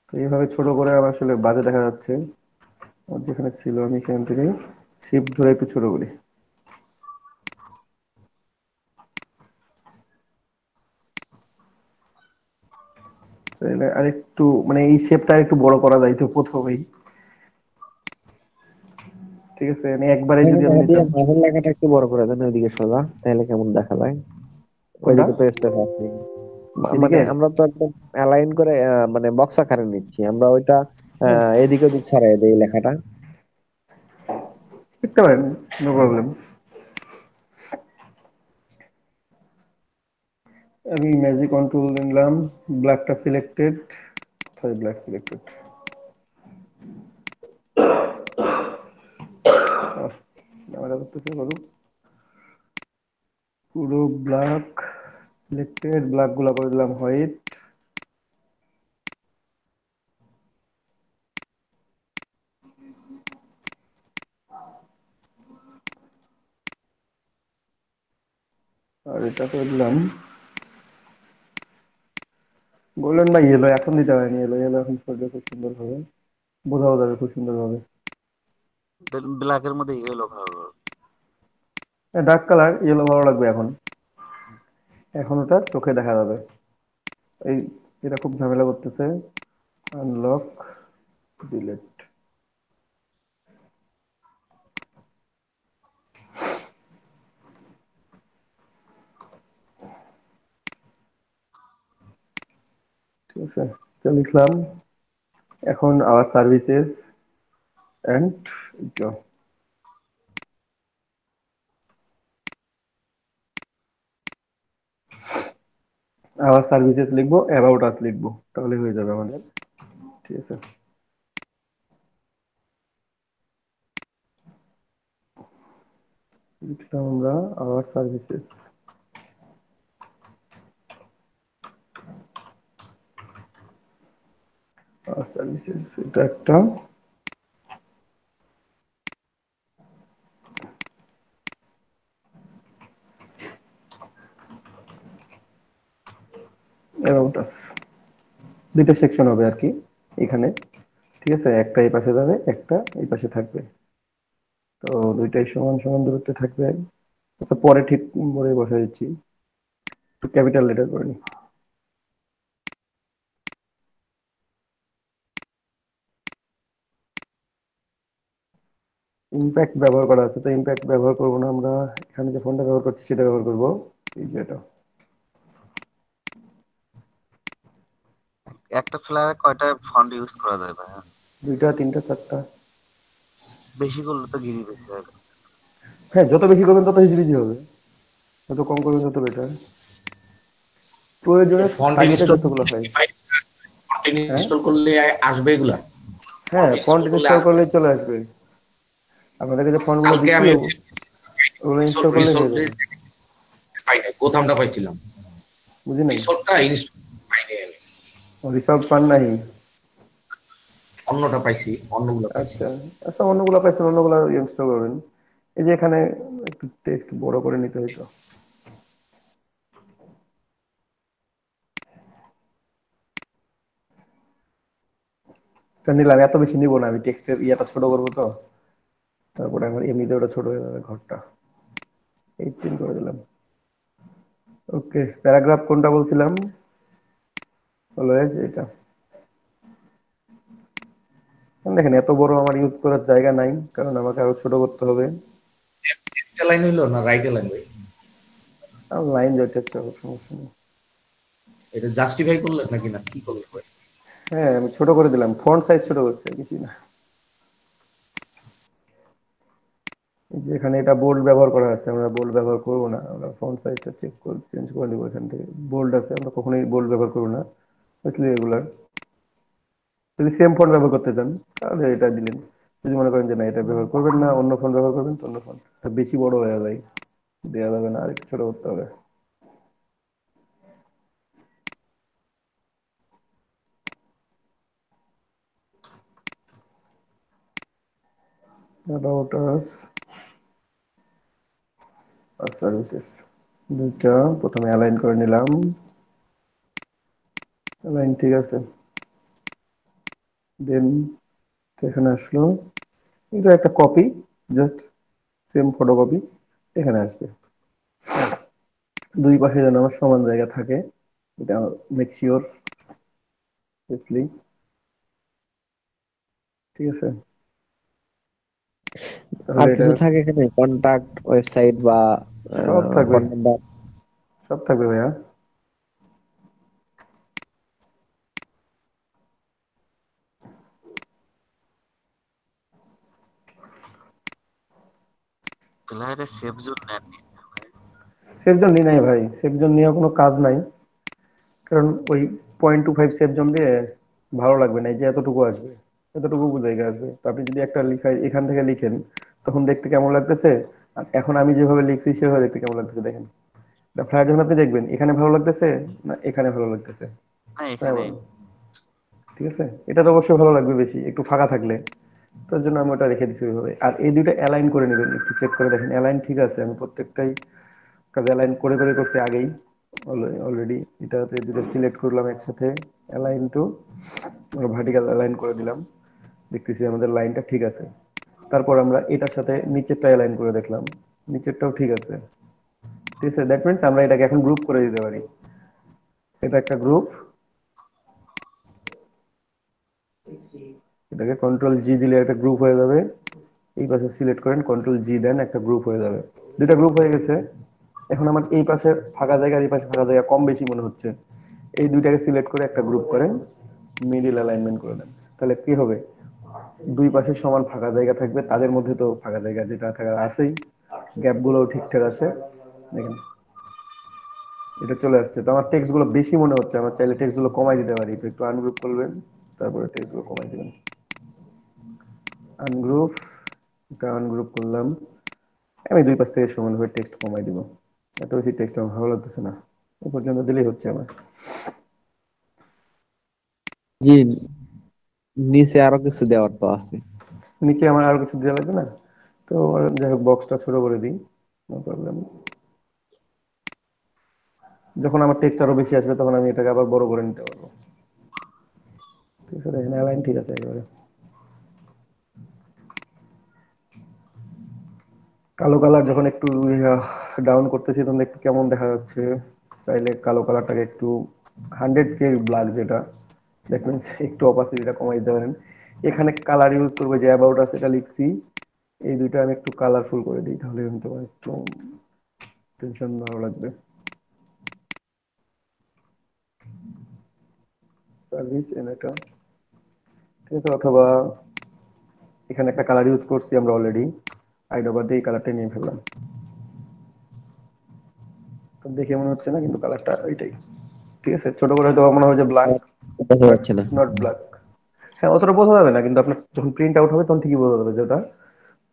তো এইভাবে ছোট করে আমার আসলে বাজে দেখা যাচ্ছে। আর যেখানে ছিল আমি সেখান থেকে শিফট ধরে একটু ছোট করি। চাইলে আরেকটু মানে এই শেপটা একটু বড় করা যায় তো প্রথমেই। ঠিক আছে মানে একবারে যদি আমি মাঝের লেখাটা একটু বড় করে দেন ওইদিকে সোজা তাহলে কেমন দেখা যায়? ওইদিকে তো স্পেস আছে? মানে আমরা তো একদম অ্যালাইন করে মানে বক্স আকারে নিচ্ছি। আমরা ওইটা এদিকে ওদিক ছড়াই দেই লেখাটা। দেখতে পারেন নো প্রবলেম আমি ম্যাজিক কন্ট্রোল নিলাম ব্ল্যাকটা selected sorry black selected camera করতেছে করুক পুরো ব্ল্যাক সিলেক্টেড ব্ল্যাকগুলা করে দিলাম হোয়াইট আর এটা করে দিলাম। বললেন না ইয়েলো এখন দিতে হয়নি ইয়েলো ইয়েলো এখন করলে খুব সুন্দর হবে বোঝাও যাবে খুব সুন্দর হবে ব্ল্যাকের মধ্যে ইয়েলো ভালো ডার্ক কালার ইয়েলো ভালো লাগবে এখন। এখন ওটা চোখে দেখা যাবে। এই, এটা খুব ঝামেলা করতেছে। আনলক ডিলেট ঠিক আছে লিখলাম। এখন our services and our services লিখব অ্যাবাউট আস লিখব, তাহলে হয়ে যাবে আমাদের। ঠিক আছে। লিখলাম আমরা আওয়ার সার্ভিসেস। সার্ভিসেস, এটা একটা। অ্যাবাউট আস দুইটা সেকশন হবে আর কি, এখানে। ঠিক আছে? একটা এই পাশে যাবে, একটা এই পাশে থাকবে। তো দুইটাই সমান সমান দূরত্বে থাকবে। আচ্ছা পরে ঠিক করে বসা দিচ্ছি একটু ক্যাপিটাল লেটার করে নিই ইমপ্যাক্ট ব্যবহার করা আছে। তো ইমপ্যাক্ট ব্যবহার করব না আমরা। এখানে যে ফোনটা ব্যবহার করছি, সেটা ব্যবহার করব। এই যে এটা। একটা ফ্লায়ারে কয়টা ফন্ট ইউজ করা যায় ভাইয়া? দুইটা তিনটা চারটা। বেশি করলে তো গিরি বেশি হয়ে। যাবে। হ্যাঁ যত বেশি করবেন তত হিজিবিজি হবে। যত কম করবেন তত বেটার প্রয়োজনে ফন্ট সাইডে ইনস্টল যতগুলো হয়। ফন্ট ইনস্টল করলে আসবে এগুলা? হ্যাঁ ফন্ট ইনস্টল করলে করলে চলে আসবে। আপনাদেরকে যে ফন্টগুলো আমি ওগুলো ইনস্টল করলে হয়ে পাই নাই কোথামটা পাইছিলাম। বুঝি নাই? ইনস্টল রিসলভ পান নাই? অন্যটা পাইছি অন্যগুলো আচ্ছা আচ্ছা অন্যগুলো পাইছেন অন্যগুলো ইনস্টল করবেন। এই যে এখানে একটু টেক্সট বড় করে নিতে হইতো। নিলাম এত বেশি নিব না আমি টেক্সটের ইয়েটা ছোট করব তো। তারপরে আমার এমনিতে ওটা ছোট হয়ে যাবে ঘরটা। এইটিন করে দিলাম। ওকে প্যারাগ্রাফ কোনটা বলছিলাম? অলওয়েজ এটা। দেখেন এত বড় আমার ইউজ করার জায়গা নাই কারণ আমাকে আরও ছোট করতে হবে। একটা লাইন হইল না রাইটে লাইন ভাই লাইন যেটা সমস্যা নেই। এটা জাস্টিফাই করলেন নাকি না? কি করলেন ভাই হ্যাঁ আমি ছোট করে দিলাম ফন্ট সাইজ ছোট করছি কিছু না। এই যে এখানে এটা বোল্ড ব্যবহার করা আছে আমরা বোল্ড ব্যবহার করব না আমরা ফন্ট সাইজটা চেক করে চেঞ্জ করে দিব এখান থেকে। বোল্ড আছে আমরা কখনোই বোল্ড ব্যবহার করব না। আসলে রেগুলার যদি সেম ফন্ট ব্যবহার করতে চান, তাহলে এটা দিলেন। যদি মনে করেন যে না, এটা ব্যবহার করবেন না, অন্য ফন্ট ব্যবহার করবেন, তো অন্য ফন্ট বেশি বড় হয়ে যায়। দেওয়া যাবে না আর একটু ছোট করতে হবে। About us, our services দুইটা, প্রথমে অ্যালাইন করে নিলাম। অ্যালাইন ঠিক আছে। দেন এখানে আসলো। এটা একটা কপি জাস্ট সেম ফটোকপি এখানে আসবে। দুই পাশে যেন আমার সমান জায়গা থাকে এটা মেক শিওর ঠিক আছে? আর কিছু থাকে এখানে? কন্টাক্ট ওয়েবসাইট বা সব থাকবে। সব থাকবে ভাইয়া। প্লেয়ারে সেফ জোন নেননি। সেফ জোন নাই ভাই সেফ জোন নিয়ে কোনো কাজ নাই। কারণ ওই point two five safe zone দিয়ে ভালো লাগবে না এই যে এতটুকু আসবে এতটুকু জায়গা আসবে। তো আপনি যদি একটা লিখা এখান থেকে লিখেন তখন দেখতে কেমন লাগতেছে? আর এখন আমি যেভাবে লিখছি সেভাবে দেখতে কেমন লাগতেছে দেখেন। ফ্লায়ার যখন আপনি দেখবেন এখানে ভালো লাগতেছে না এখানে ভালো লাগতেছে? ঠিক আছে? এটা তো অবশ্যই ভালো লাগবে বেশি একটু ফাঁকা থাকলে। তার জন্য আমি ওটা রেখে দিচ্ছি ওইভাবে। আর এই দুইটা অ্যালাইন করে নেবেন, একটু চেক করে দেখেন। অ্যালাইন ঠিক আছে, আমি প্রত্যেকটাই কাজে অ্যালাইন করে করে করছি আগেই। অলরেডি এটাতে দুটো সিলেক্ট করলাম একসাথে অ্যালাইন টু ভার্টিক্যাল অ্যালাইন করে দিলাম। দেখতেছি আমাদের লাইনটা ঠিক আছে। তারপর আমরা এটার সাথে নিচেরটা অ্যালাইন করে দেখলাম। নিচেরটাও ঠিক আছে। ঠিক আছে দ্যাট মিনস আমরা এটাকে এখন গ্রুপ করে দিতে পারি। এটা একটা গ্রুপ এটাকে কন্ট্রোল জি দিলে একটা গ্রুপ হয়ে যাবে। এই পাশে সিলেক্ট করেন কন্ট্রোল জি দেন, একটা গ্রুপ হয়ে যাবে। দুটা গ্রুপ হয়ে গেছে। এখন আমার এই পাশে ফাঁকা জায়গা এই পাশে ফাঁকা জায়গা কম বেশি মনে হচ্ছে। এই দুইটাকে সিলেক্ট করে একটা গ্রুপ করেন মিডিল অ্যালাইনমেন্ট করে দেন। তাহলে কি হবে? দুই পাশে সমান ফাঁকা জায়গা থাকবে। তাদের মধ্যে তো ফাঁকা জায়গা যেটা থাকার আছেই। গ্যাপ গুলোও ঠিকঠাক আছে। দেখেন, এটা চলে আসছে। তো আমার টেক্সটগুলো বেশি মনে হচ্ছে। আমার চাইলে টেক্সটগুলো কমাই দিতে পারি। একটু আনগ্রুপ করবেন, তারপরে টেক্সটগুলো কমাই দিবেন। আনগ্রুপ এটা আনগ্রুপ করলাম। আমি দুই পাশ থেকে সমান সমানভাবে টেক্সট কমাই দিব। এত বেশি টেক্সট আমার ভালো লাগতেছে না। এ পর্যন্ত দিলেই হচ্ছে আমার। জি নিচে আরও কিছু দেওয়ার তো আছে। নিচে আমার আরও কিছু দেওয়া লাগবে না? তো যাই হোক বক্সটা ছোট করে দিই। নো প্রবলেম যখন আমার টেক্সট আরও বেশি আসবে তখন আমি এটাকে আবার বড় করে নিতে পারব। ঠিক আছে অ্যালাইন ঠিক আছে একেবারে। কালো কালার যখন একটু ডাউন করতেছি, তখন একটু কেমন দেখা যাচ্ছে? চাইলে কালো কালারটাকে একটু হান্ড্রেড কে ব্ল্যাক যেটা দ্যাট মিনস একটু অপাসিটিটা কমাই দিতে পারেন। এখানে কালার ইউজ করব, যে অ্যাবাউট আছে এটা লিখছি। এই দুইটা আমি একটু কালারফুল করে দিই, তাহলে কিন্তু একটু টেনশন ভালো লাগবে। সার্ভিস এন এটা। ঠিক আছে, অথবা এখানে একটা কালার ইউজ করছি আমরা অলরেডি আইডোবার দিয়ে কালারটা নিয়ে ফেললাম। দেখে মনে হচ্ছে না কিন্তু কালারটা ওইটাই। ঠিক আছে? ছোট করে হয়তো মনে হয় যে ব্ল্যাক বোঝা যাচ্ছে না। নট ব্ল্যাক হ্যাঁ অতটা বোঝা যাবে না কিন্তু আপনার যখন প্রিন্ট আউট হবে তখন ঠিকই বোঝা যাবে যে ওটা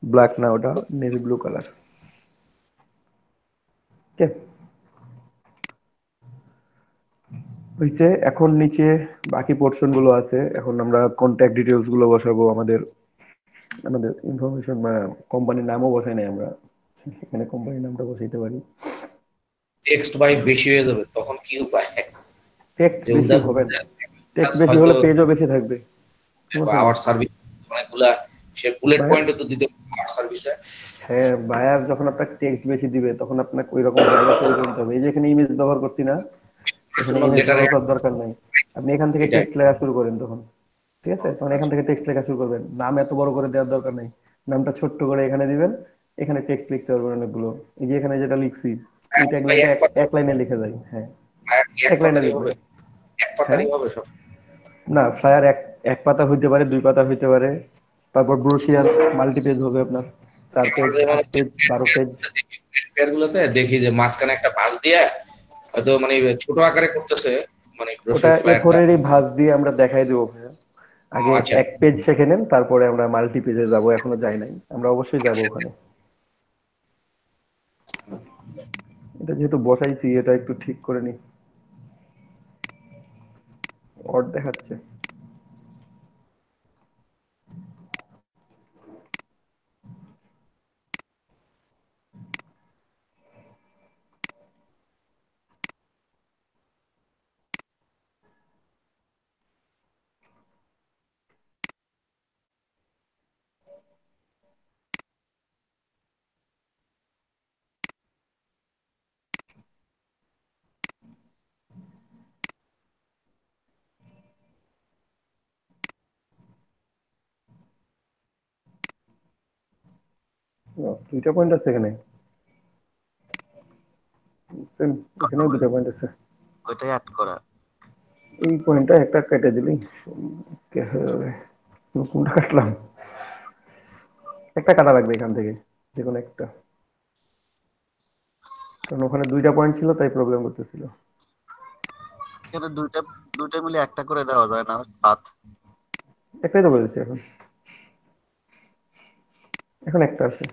ব্ল্যাক না ওটা নেভি ব্লু কালার ওকে হইছে এখন নিচে বাকি পোর্শনগুলো আছে। এখন আমরা কন্ট্যাক্ট ডিটেলসগুলো বসাবো আমাদের আমাদের ইনফরমেশন বা কোম্পানির নামও বসাই নাই আমরা। এখানে কোম্পানির নামটা বসাইতে পারি। টেক্সট বাই বেশি হয়ে যাবে তখন কি উপায়? টেক্সট বেশি হবে টেক্সট বেশি হলে পেজও বেশি থাকবে। আওয়ার সার্ভিস অনেকগুলা সে বুলেট পয়েন্টও তো দিতে আওয়ার সার্ভিসে হ্যাঁ বায়ার যখন আপনার টেক্সট বেশি দিবে তখন আপনাকে ওই রকম জায়গা তৈরি করতে হবে। এই যে এখানে ইমেজ ব্যবহার করছি না দরকার নাই। আপনি এখান থেকে। টেক্সট লেখা শুরু করেন তখন। ঠিক আছে? তখন এখান থেকে টেক্সট লেখা শুরু করবেন। নাম এত বড় করে দেওয়ার দরকার নেই। নামটা ছোট্ট করে এখানে দিবেন। এখানে টেক্সট লিখতে পারবেন অনেকগুলো। এই যে এখানে যেটা লিখছি ট্যাগ ভাই, এক লাইনে লিখে যায় হ্যাঁ। এক লাইনে লিখবে। এক পাতারই হবে সব। না ফ্লায়ার এক এক পাতা হইতে পারে দুই পাতা হইতে পারে। তারপর ব্রোশিয়ার মাল্টি পেজ হবে আপনার। চার পেজ আট পেজ বারো পেজ। ফেয়ার গুলোতে দেখি যে মাঝখানে একটা ভাঁজ দিয়ে হয়তো মানে ছোট আকারে করতেছে মানে ওটা ফোরেরই ভাঁজ দিয়ে আমরা দেখাই দেবো। আগে আচ্ছা। এক পেজ শিখে নেন তারপরে আমরা মাল্টি পেজে যাব এখনও যাই নাই। আমরা অবশ্যই যাব আচ্ছা, ওখানে। এটা যেহেতু বসাইছি এটা একটু ঠিক করে নি অড দেখাচ্ছে। দুইটা পয়েন্ট আছে এখানে। এখানেও দুটা পয়েন্ট আছে। ওইটাই অ্যাড করা। এই পয়েন্টটা একটা কেটে দিলেই কে হয়ে যাবে কোনটা কাটলাম? একটা কাটা লাগবে এখান থেকে যে কোনো একটা। কারণ ওখানে দুইটা পয়েন্ট ছিল তাই প্রবলেম করতেছিল। এখানে দুইটা দুইটা মিলে একটা করে দেওয়া যায় না পাত একটাই তো বলেছি এখন। এখন একটা আছে।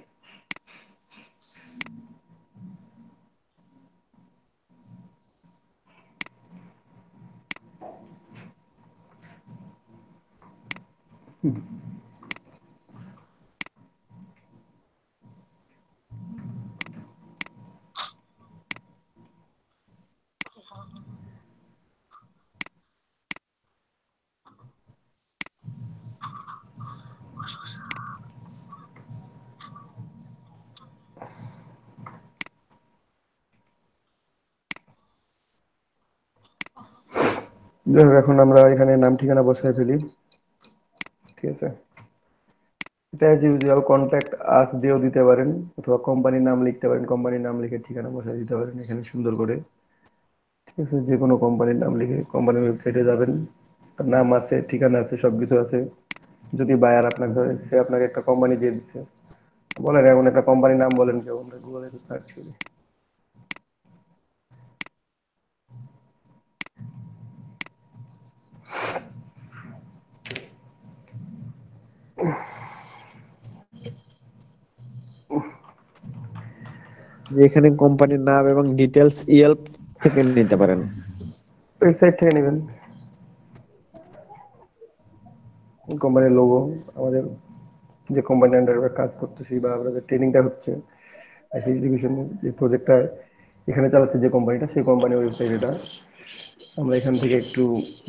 এখন আমরা এখানে নাম ঠিকানা বসায় ফেলি। ঠিক আছে? এটা অ্যাজ ইউজুয়াল কন্ট্যাক্ট আস দিয়েও দিতে পারেন, অথবা কোম্পানির নাম লিখতে পারেন কোম্পানির নাম লিখে ঠিকানা বসায় দিতে পারেন, এখানে সুন্দর করে। ঠিক আছে? যে কোনো কোম্পানির নাম লিখে কোম্পানির ওয়েবসাইটে যাবেন। তার নাম আছে, ঠিকানা আছে, সবকিছু আছে। যদি বায়ার আপনাকে ধরে সে আপনাকে একটা কোম্পানি দিয়ে দিচ্ছে বলেন, এমন একটা কোম্পানির নাম বলেন কেউ আমরা গুগলে সার্চ করি। যে এখানে কোম্পানির নাম এবং ডিটেলস ইয়েলপ থেকে নিতে পারেন। ওয়েবসাইট থেকে নেবেন। কোম্পানির লোগো আমাদের যে কোম্পানির আন্ডারে কাজ করতেছি বা আমরা যে ট্রেনিংটা হচ্ছে আইসি এডুকেশন যে প্রজেক্টটা এখানে চালাচ্ছে যে কোম্পানিটা সেই কোম্পানির ওয়েবসাইট এটা। আমরা এখান থেকে একটু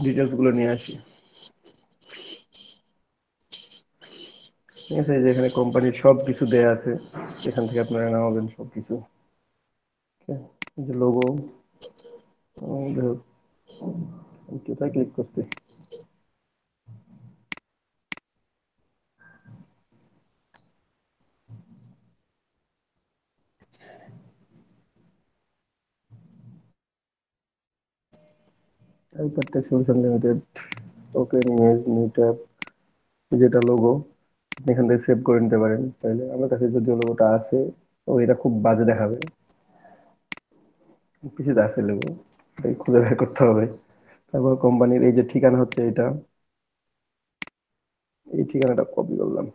ডিটেলসগুলো নিয়ে আসি। ঠিক আছে এই যে এখানে কোম্পানির সব কিছু দেয়া আছে, এখান থেকে আপনারা নামাবেন সব কিছু যে লোগো কোথায় ক্লিক করতে Hypertext Limited open image new tab যেটা লোগো এখান থেকে সেভ করে নিতে পারেন। চাইলে আমার কাছে যদিও লোগোটা আছে, ও এটা খুব বাজে দেখাবে। পিছিয়ে আছে লোগো এটাই খুঁজে বের করতে হবে। তারপর কোম্পানির এই যে ঠিকানা হচ্ছে এটা। এই ঠিকানাটা কপি করলাম।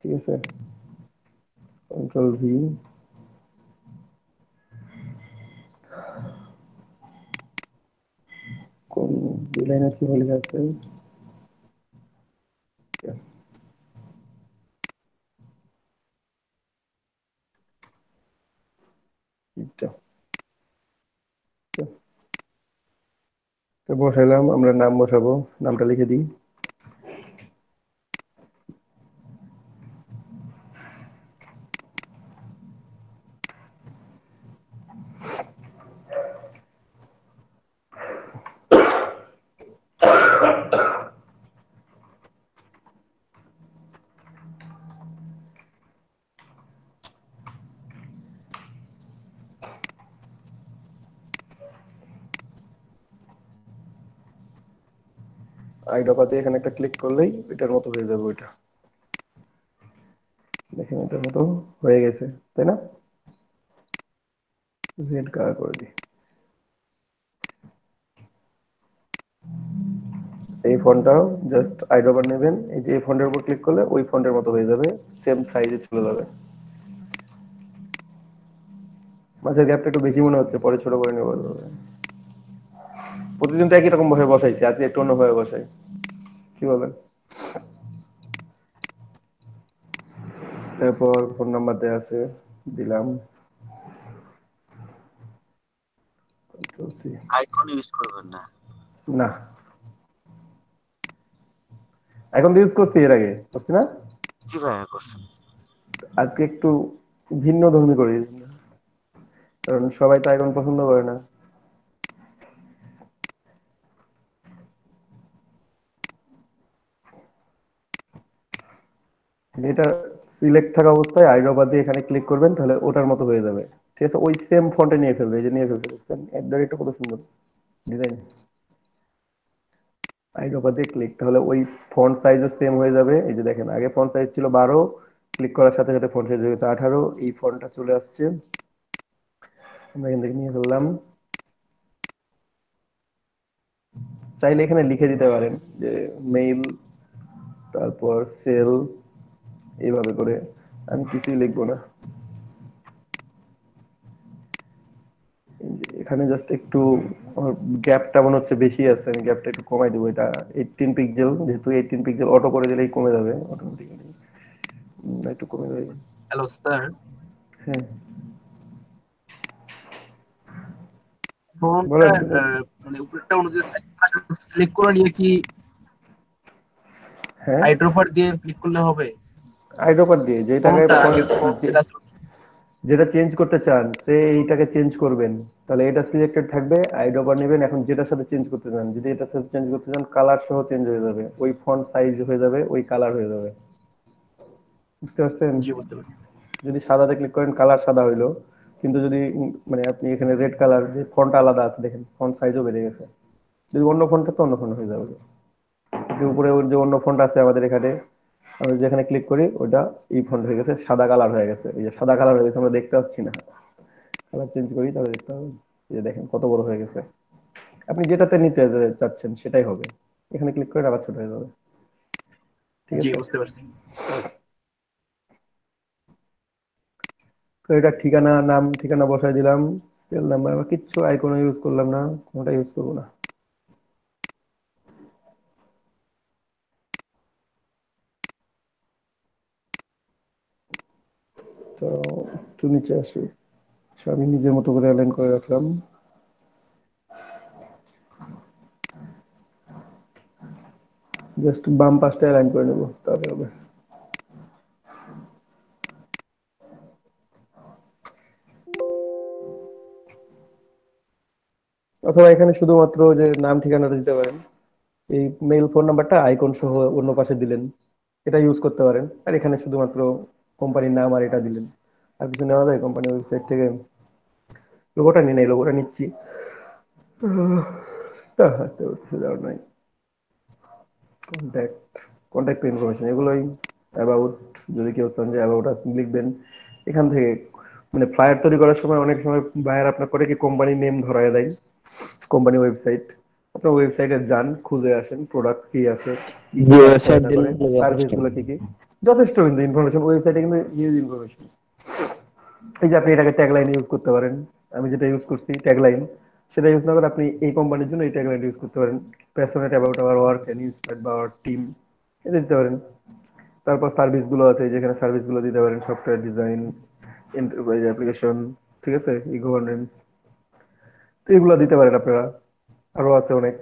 ঠিক আছে? কন্ট্রোল ভি কোন লাইনের কি লেখা আছে এইটা। তো বসাইলাম আমরা নাম বসাবো নামটা লিখে দিই। দিয়ে এখানে একটা ক্লিক করলেই এটার মতো হয়ে যাবে ওইটা। দেখেন এটার মতো হয়ে গেছে, তাই না? জেড কালার করে দিই। এই ফন্টটাও জাস্ট আইড্রপার নেবেন। এই যে এই ফন্টের উপর ক্লিক করলে ওই ফন্টের মতো হয়ে যাবে সেম সাইজে চলে যাবে। মাঝের গ্যাপটা একটু বেশি মনে হচ্ছে, পরে ছোট করে নেব। প্রতিদিন তো একই রকম ভাবে বসাইছি, আজকে একটু অন্য ভাবে বসাই। কি বলেন? তারপর ফোন নাম্বার দেওয়া আছে দিলাম। আইকন ইউজ করবেন না? না। এখন ইউজ করছি এর আগে করছি না? জি ভাইয়া করছেন আজকে একটু ভিন্ন ধর্মী করি। কারণ সবাই তো আইকন পছন্দ করে না। এটা সিলেক্ট থাকা অবস্থায় আইড্রপার দিয়ে এখানে ক্লিক করবেন, তাহলে ওটার মতো হয়ে যাবে। ঠিক আছে? ওই সেম ফন্টে নিয়ে ফেলবে, এই যে নিয়ে ফেলছে। দেখছেন? এটা কত সুন্দর ডিজাইন আইড্রপার দিয়ে ক্লিক তাহলে ওই ফন্ট সাইজও সেম হয়ে যাবে। এই যে দেখেন, আগে ফন্ট সাইজ ছিল বারো ক্লিক করার সাথে সাথে ফন্ট সাইজ হয়ে গেছে আঠারো, এই ফন্টটা চলে আসছে। আমরা এখান থেকে নিয়ে ফেললাম। চাইলে এখানে লিখে দিতে পারেন যে মেইল তারপর সেল এইভাবে করে আমি কিছুই লিখব না। এখানে জাস্ট একটু গ্যাপটা মনে হচ্ছে বেশি আছে আমি গ্যাপটা একটু কমাই দেবো। এটা এইটিন পিক্সেল যেহেতু এইটিন পিক্সেল অটো করে দিলেই কমে যাবে অটোমেটিক্যালি একটু কমে যাবে। হ্যালো স্যার হ্যাঁ। মানে উপরেরটা অনুযায়ী সিলেক্ট করে নিয়ে কি হ্যাঁ। হাইড্রোপার দিয়ে ক্লিক করলে হবে? আইড্রপার দিয়ে যেটাকে যে- যেটা যেটা চেঞ্জ করতে চান সে এইটাকে চেঞ্জ করবেন। তাহলে এটা সিলেক্টেড থাকবে আইড্রপার নেবেন। এখন যেটার সাথে চেঞ্জ করতে চান যদি এটার সাথে চেঞ্জ করতে চান কালার সহ চেঞ্জ হয়ে যাবে। ওই ফন্ট সাইজ হয়ে যাবে ওই কালার হয়ে যাবে। বুঝতে পারছেন? জি বুঝতে পারছি। যদি সাদাতে ক্লিক করেন কালার সাদা হইল। কিন্তু যদি মানে আপনি এখানে রেড কালার যে ফন্ট আলাদা আছে দেখেন ফন্ট সাইজও বেড়ে গেছে। যদি অন্য ফন্ট তো অন্য ফন্ট হয়ে যাবে। যে উপরে ওর যে অন্য ফন্ট আছে আমাদের এখানে আমরা যেখানে ক্লিক করি ওটা এই ফন্ট হয়ে গেছে সাদা কালার হয়ে গেছে। এই যে সাদা কালার হয়ে গেছে আমরা দেখতে পাচ্ছি না। কালার চেঞ্জ করি তাহলে দেখতে এই যে দেখেন কত বড় হয়ে গেছে। আপনি যেটাতে নিতে চাচ্ছেন সেটাই হবে। এখানে ক্লিক করে আবার ছোট হয়ে যাবে। ঠিক আছে? বুঝতে পারছি। তো এটা ঠিকানা নাম ঠিকানা বসাই দিলাম। সেল নাম্বার কিচ্ছু আইকনও ইউজ করলাম না কোনটা ইউজ করব না। একটু নিচে আসি। আচ্ছা, আমি নিজের মতো করে অ্যালাইন করে রাখলাম। জাস্ট বাম পাশটা অ্যালাইন করে নেব তাহলে হবে। অথবা এখানে শুধুমাত্র যে নাম ঠিকানাটা দিতে পারেন এই মেইল ফোন নাম্বারটা আইকন সহ অন্য পাশে দিলেন এটা ইউজ করতে পারেন। আর এখানে শুধুমাত্র কোম্পানির নাম আর এটা দিলেন। আর কিছু নেওয়া যায় কোম্পানির ওয়েবসাইট থেকে। লোগোটা নিয়ে নেই লোগোটা নিচ্ছি। কিছু দেওয়ার নাই। কন্ট্যাক্ট কন্ট্যাক্ট ইনফরমেশন এগুলোই। অ্যাবাউট যদি কেউ চান যে অ্যাবাউট লিখবেন। এখান থেকে মানে ফ্লায়ার তৈরি করার সময় অনেক সময় বায়ার আপনার করে কি কোম্পানির নেম ধরায় দেয়। কোম্পানি ওয়েবসাইট আপনার ওয়েবসাইটে যান খুঁজে আসেন প্রোডাক্ট কি আছে জি, সার্ভিসগুলো কি কি। যথেষ্ট কিন্তু ইনফরমেশন ওয়েবসাইটে কিন্তু হিউজ ইনফরমেশন এই যে আপনি এটাকে ট্যাগলাইন ইউজ করতে পারেন, আমি যেটা ইউজ করছি ট্যাগলাইন সেটা ইউজ না করে আপনি এই কোম্পানির জন্য এই ট্যাগলাইন ইউজ করতে পারেন। Passionate about our work and inspired by our team এটা দিতে পারেন। তারপর সার্ভিসগুলো আছে, যেখানে সার্ভিসগুলো দিতে পারেন সফটওয়্যার ডিজাইন এন্টারপ্রাইজ অ্যাপ্লিকেশন ঠিক আছে? ই গভর্নেন্স তো এগুলো দিতে পারেন আপনারা। আরও আছে অনেক,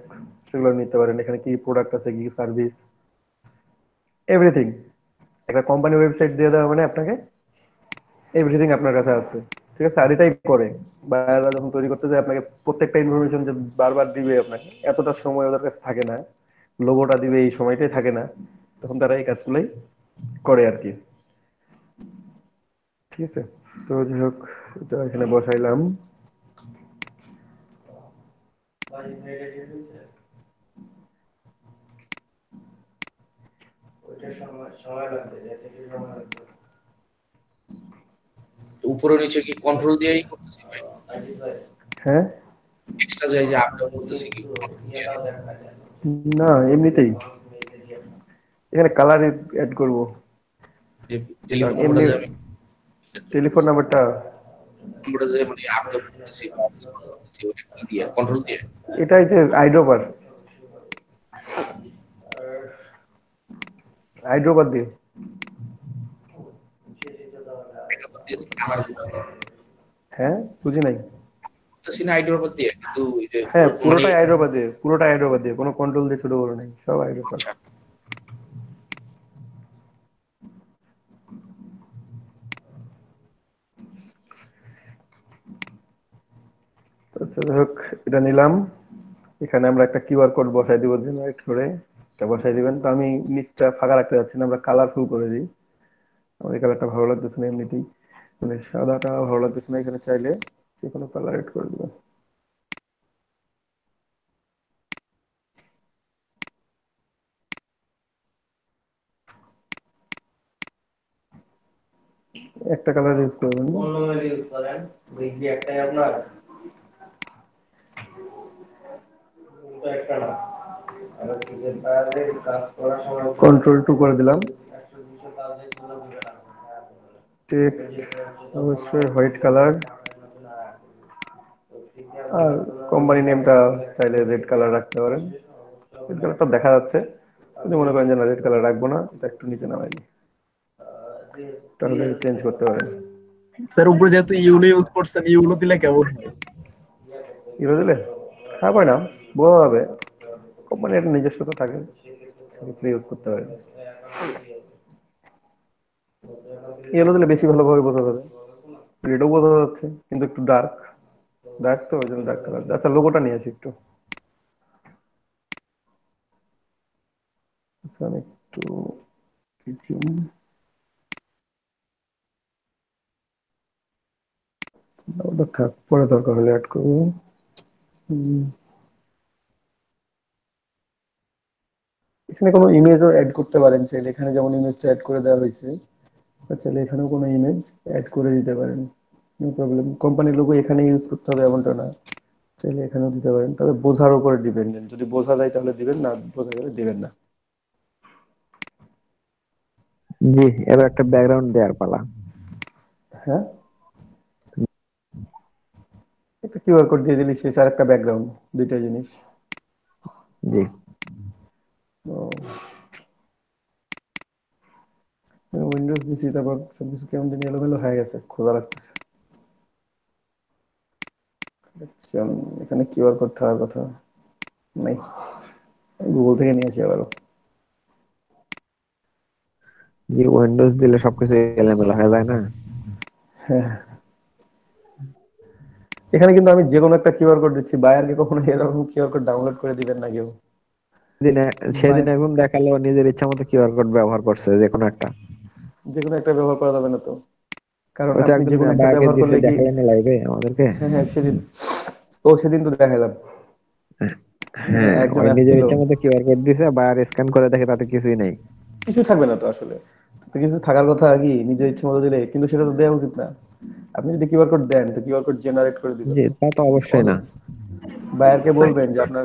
সেগুলো নিতে পারেন। এখানে কি প্রোডাক্ট আছে, কি সার্ভিস এভরিথিং একটা কোম্পানি ওয়েবসাইট দিয়ে দেওয়া মানে আপনাকে এভরিথিং আপনার কাছে আছে। ঠিক আছে? আর এটাই করে। বায়াররা যখন তৈরি করতে যায়, আপনাকে প্রত্যেকটা ইনফরমেশন যে বারবার দিবে আপনাকে। এতটা সময় ওদের কাছে থাকে না। লোগোটা দিবে, এই সময়টাই থাকে না। তখন তারা এই কাজগুলোই করে আর কি। ঠিক আছে? তো যাই হোক, এটা এখানে বসাইলাম। উপরে নিচে কি কন্ট্রোল দিয়েই করতেছি ভাই? হ্যাঁ? এক্সট্রা যে যে আপ করতেছি কি? না এমনিতেই। এখানে কালার অ্যাড করব। টেলিফোন নাম্বারটা নাম্বারটা যে মানে করতেছি ওটা কি দিয়ে? কন্ট্রোল দিয়ে? এটাই যে আইড্রোপার আইড্রোপার দিয়ে। হ্যাঁ বুঝি নাই। দিয়ে কিন্তু হ্যাঁ পুরোটাই আইড্রোপার দিয়ে পুরোটাই আইড্রোপার দিয়ে কোনো কন্ট্রোল দিয়ে ছোট বড় নেই সব আইড্রোপার আচ্ছা। আচ্ছা যাই হোক এটা নিলাম। এখানে আমরা একটা কিউআর কোড বসাই দিব জেনারেট করে এটা বসাই দিবেন। তো আমি নিচটা ফাঁকা রাখতে যাচ্ছি না, আমরা কালারফুল করে দিই। আমার এই কালারটা ভালো লাগতেছে না এমনিতেই। মানে সাদাটা ভালো লাগতেছে না এখানে চাইলে। যে কোনো কালার এড করে দিবেন। একটা কালার ইউজ করবেন। কন্ট্রোল টু করে দিলাম। টেক্সট অবশ্যই হোয়াইট কালার আর কোম্পানি নেমটা চাইলে রেড কালার রাখতে পারেন। রেড কালারটা দেখা যাচ্ছে। যদি মনে করেন যে না রেড কালার রাখব না এটা একটু নিচে নামাই। তাহলে চেঞ্জ করতে পারেন। স্যার উপরে যেহেতু ইউনো ইউজ করছেন ইউনো দিলে কেমন হয়? ইরো দিলে হ্যাঁ না বোঝা যাবে কোম্পানি একটা নিজস্ব তো থাকে ইউজ করতে পারেন ইয়েলো দিলে বেশি ভালোভাবে বোঝা যাবে। রেডও বোঝা যাচ্ছে, কিন্তু একটু ডার্ক ডার্ক তো, ওই জন্য ডার্ক কালার আচ্ছা লোগোটা নিয়ে আসি একটু। আচ্ছা আমি একটু ওটা পরে দরকার হলে অ্যাড করব। হুম। এখানে কোনো ইমেজও অ্যাড করতে পারেন চাইলে। এখানে যেমন ইমেজটা অ্যাড করে দেওয়া হয়েছে চাইলে এখানেও কোনো ইমেজ অ্যাড করে দিতে পারেন। নো প্রবলেম কোম্পানির লোগো এখানে ইউজ করতে হবে এমনটা না। চাইলে এখানেও দিতে পারেন। তবে বোঝার উপরে ডিপেন্ডেন্ট যদি বোঝা যায় তাহলে দিবেন না বোঝা গেলে দিবেন না। জি এবার একটা ব্যাকগ্রাউন্ড দেওয়ার পালা। হ্যাঁ? একটা কিউআর কোড দিয়ে দিলি শেষ। আর একটা ব্যাকগ্রাউন্ড দুইটা জিনিস। জি। উইন্ডোজ দিছি তারপর সবকিছু কেমন দিন এলোমেলো হয়ে গেছে খোঁজা লাগতেছে। এখানে কিউআর কোড থাকার কথা নাই। গুগল থেকে নিয়ে আসি আবারও। জি উইন্ডোজ দিলে সবকিছু এলোমেলো হয়ে যায় না? হ্যাঁ। এখানে কিন্তু আমি যে কোনো একটা কিউআর কোড দিচ্ছি বায়ারকে কখনো এরকম কিউআর কোড ডাউনলোড করে দিবেন না কেউ। সেদিন সেদিন এখন দেখাল নিজের ইচ্ছা মতো কিউআর কোড ব্যবহার করছে যে কোনো একটা। যে কোনো একটা ব্যবহার করা যাবে না তো। কারণ আপনি যে কোনো একটা ব্যবহার করলে দেখালেন লাইভে আমাদেরকে হ্যাঁ হ্যাঁ সেদিন। ও সেদিন তো দেখালাম হ্যাঁ নিজের ইচ্ছা মতো কিউআর কোড দিছে বায়ার স্ক্যান করে দেখে তাতে কিছুই নেই। কিছু থাকবে না তো আসলে। তো কিছু থাকার কথা কি নিজের ইচ্ছে মতো দিলে কিন্তু সেটা তো দেওয়া উচিত না। আপনি যদি কিউআর কোড দেন তো কিউআর কোড জেনারেট করে দিবেন। জি তা তো অবশ্যই না। বায়ারকে বলবেন যে আপনার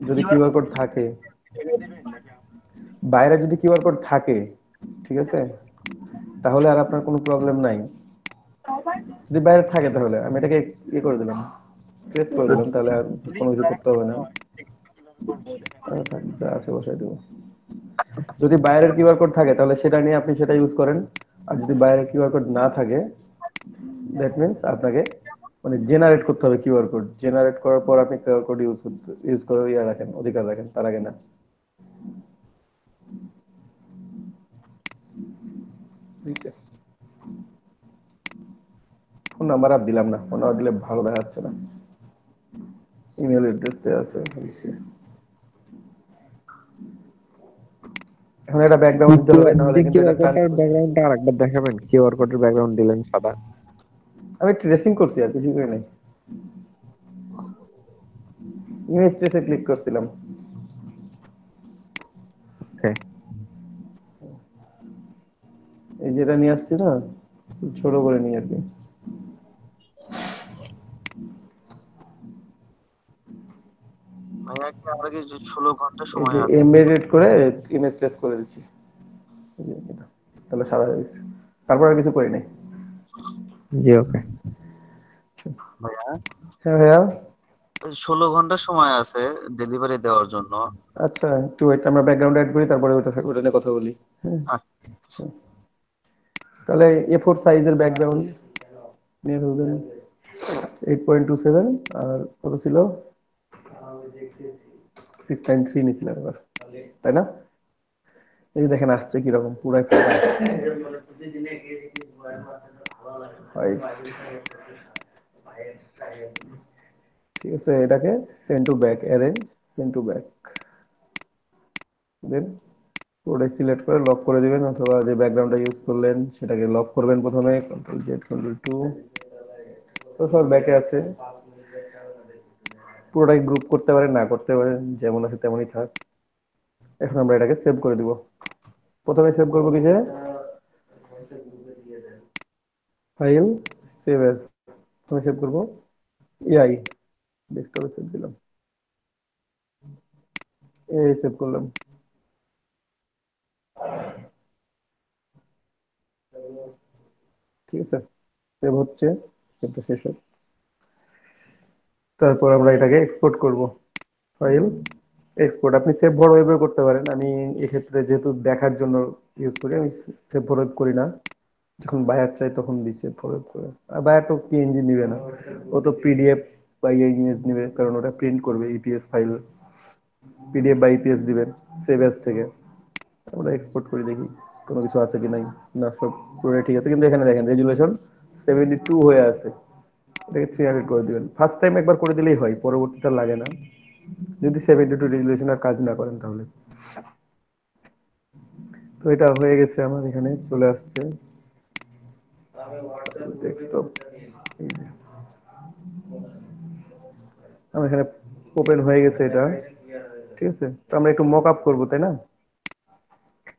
যদি কিউআর কোড থাকে। বাইরে যদি কিউআর কোড থাকে ঠিক আছে? তাহলে আর আপনার কোনো প্রবলেম নাই। যদি বাইরে থাকে তাহলে আমি এটাকে ইয়ে করে দিলাম। প্রেস করে দিলাম তাহলে আর কোনো কিছু করতে হবে না। যা আছে বসাই দেবো। যদি বাইরের কিউআর কোড থাকে তাহলে সেটা নিয়ে আপনি সেটা ইউজ করেন। আর যদি বাইরের কিউআর কোড না থাকে দ্যাট মিন্স আপনাকে মানে জেনারেট করতে হবে কিউআর কোড জেনারেট করার পর আপনি কিউআর কোড ইউজ করতে ইউজ করে ইয়ে রাখেন অধিকার রাখেন তার আগে না। ফোন নাম্বার আর দিলাম না। ফোন নাম্বার দিলে ভালো দেখাচ্ছে না। ইমেল অ্যাড্রেস দেওয়া আছে এখন এটা ব্যাকগ্রাউন্ড দিতে হবে নাহলে কিন্তু এটা ব্যাকগ্রাউন্ডটা আরেকবার দেখাবেন। কিউআর কোডের ব্যাকগ্রাউন্ড দিলেন সাদা। আমি ট্রেসিং করছি আর কিছু করি নাই। ইমেজ ট্রেসে ক্লিক করছিলাম। ওকে এই যেটা নিয়ে আসছি না ছোট করে নিই আর কি। এমবেডেড করে ইমেজ টেস্ট করে দিচ্ছি। তাহলে সারা হয়ে গেছে। তারপর আর কিছু করি নাই। জি ওকে ভাইয়া? হ্যাঁ ভাইয়া? ষোলো ঘণ্টা সময় আছে ডেলিভারি দেওয়ার জন্য। আচ্ছা একটু ওয়েট আমরা ব্যাকগ্রাউন্ড অ্যাড করি তারপরে ওটা ওটা নিয়ে কথা বলি। হ্যাঁ? আচ্ছা। তাহলে এ ফোর সাইজের ব্যাকগ্রাউন্ড নিয়ে ফেলবেন। এইট পয়েন্ট টু সেভেন আর কত ছিল? সিক্স নাইন থ্রি নিয়েছিলাম এবার তাই না? এই দেখেন আসছে কীরকম পুরাই. [laughs] ঠিক আছে, এটাকে send to back arrange send to back then select করে লক করে দিবেন, অথবা যে ব্যাকগ্রাউন্ডটা ইউজ করলেন, সেটাকে লক করবেন প্রথমে কন্ট্রোল জেড কন্ট্রোল টু তো সব ব্যাকে আছে। পুরোটাই গ্রুপ করতে পারেন, না করতে পারেন, যেমন আছে তেমনই থাক। এখন আমরা এটাকে সেভ করে দিব। প্রথমে সেভ করব কিসে ফাইল, সেভ এস প্রথমে সেভ করব। এআই ডেস্কটপে সেভ দিলাম। এই সেভ করলাম। ঠিক আছে? সেভ হচ্ছে সেভটা শেষ হোক। তারপর আমরা এটাকে এক্সপোর্ট করব। ফাইল এক্সপোর্ট আপনি সেভ বড় ওয়েবে করতে পারেন। আমি এক্ষেত্রে যেহেতু দেখার জন্য ইউজ করি, আমি সেভ বড় ওয়েব করি না। যখন বায়ার চাই তখন বড় ওয়েব করে। আর বায়ার তো পিএনজি নিবে না। ও তো পিডিএফ বা ইমেজ নিবে, কারণ ওটা প্রিন্ট করবে ইপিএস ফাইল পিডিএফ বা ইপিএস দিবেন সেভ এস থেকে। আমরা এক্সপোর্ট করে দেখি, কোনো কিছু আছে কি নাই। না, সব পুরো ঠিক আছে। কিন্তু এখানে দেখেন রেজুলেশন সেভেন্টি টু হয়ে আছে। এটাকে থ্রি হান্ড্রেড করে দিবেন। ফার্স্ট টাইম একবার করে দিলেই হয়, পরবর্তীটা লাগে না। যদি সেভেন্টি টু রেজুলেশন আর কাজ না করেন তাহলে। তো এটা হয়ে গেছে আমার এখানে, চলে আসছে। ডেস্কটপ এই এখানে ওপেন হয়ে গেছে এটা। ঠিক আছে? তো আমরা একটু মক আপ করব, তাই না?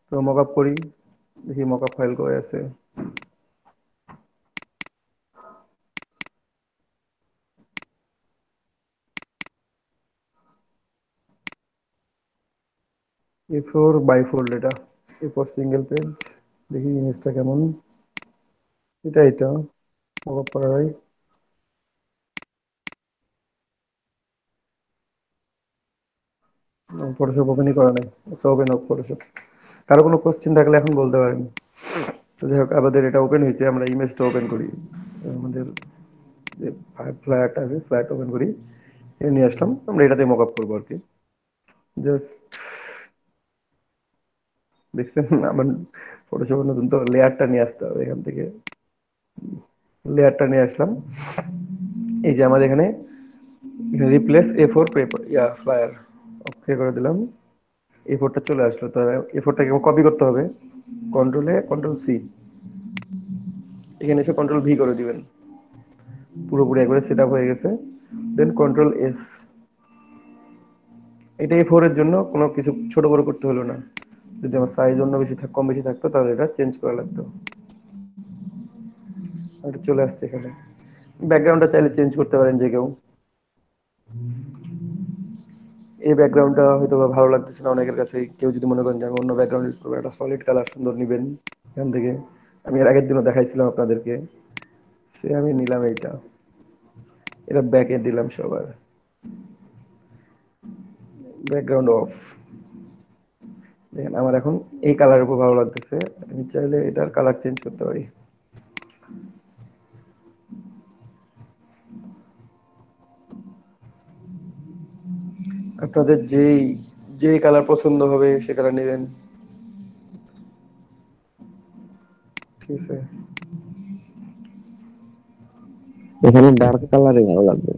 তো মক আপ করি। দেখি মক আপ ফাইল করে আছে। এ ফোর বাই ফোল্ড এটা এ ফোর সিঙ্গেল পেজ দেখি ইমেজটা কেমন। এটা এটা মক আপ করা হয় ফটোশপ ওপেনই করা নাই ওপেন হোক ফটোশপ কারও কোনো কোশ্চেন থাকলে এখন বলতে পারেন। তো যাই হোক, আমাদের এটা ওপেন হয়েছে, আমরা ইমেজটা ওপেন করি। আমাদের যে ফ্ল্যাট আছে ফ্ল্যাট ওপেন করি। এটা নিয়ে আসলাম, আমরা এটাতে মক আপ করব আর কি। জাস্ট দেখছেন, আমার ফটোশপ নতুন তো লেয়ারটা নিয়ে আসতে হবে এখান থেকে। লেয়ারটা নিয়ে আসলাম। এই যে আমাদের এখানে রিপ্লেস এ ফোর পেপার ইয়া ফ্লায়ার ওকে করে দিলাম। এ ফোরটা চলে আসলো। তো এ ফোরটাকে কপি করতে হবে। কন্ট্রোল এ কন্ট্রোল সি এখানে এসে কন্ট্রোল ভি করে দিবেন। পুরোপুরি একবারে সেট আপ হয়ে গেছে। দেন কন্ট্রোল এস এটা এ ফোর এর জন্য কোনো কিছু ছোট বড় করতে হলো না। যদি আমার সাইজ অন্য বেশি থাক, কম বেশি থাকতো, তাহলে এটা চেঞ্জ করা লাগতো। এটা চলে আসছে এখানে। ব্যাকগ্রাউন্ডটা চাইলে চেঞ্জ করতে পারেন যে কেউ। এই ব্যাকগ্রাউন্ডটা হয়তো ভালো লাগতেছে না অনেকের কাছে। কেউ যদি মনে করেন যে আমি অন্য ব্যাকগ্রাউন্ড ইউজ করব, একটা সলিড কালার সুন্দর নিবেন এখান থেকে। আমি এর আগের দিনও দেখাইছিলাম আপনাদেরকে। সে আমি নিলাম এইটা। এটা ব্যাকে দিলাম সবার। ব্যাকগ্রাউন্ড অফ দেখেন, আমার এখন এই কালারের উপর ভালো লাগতেছে। আমি চাইলে এটার কালার চেঞ্জ করতে পারি। আপনাদের যেই যে কালার পছন্দ হবে সে কালার নেবেন। ঠিক আছে। এখানে ডার্ক কালারে ভালো লাগবে।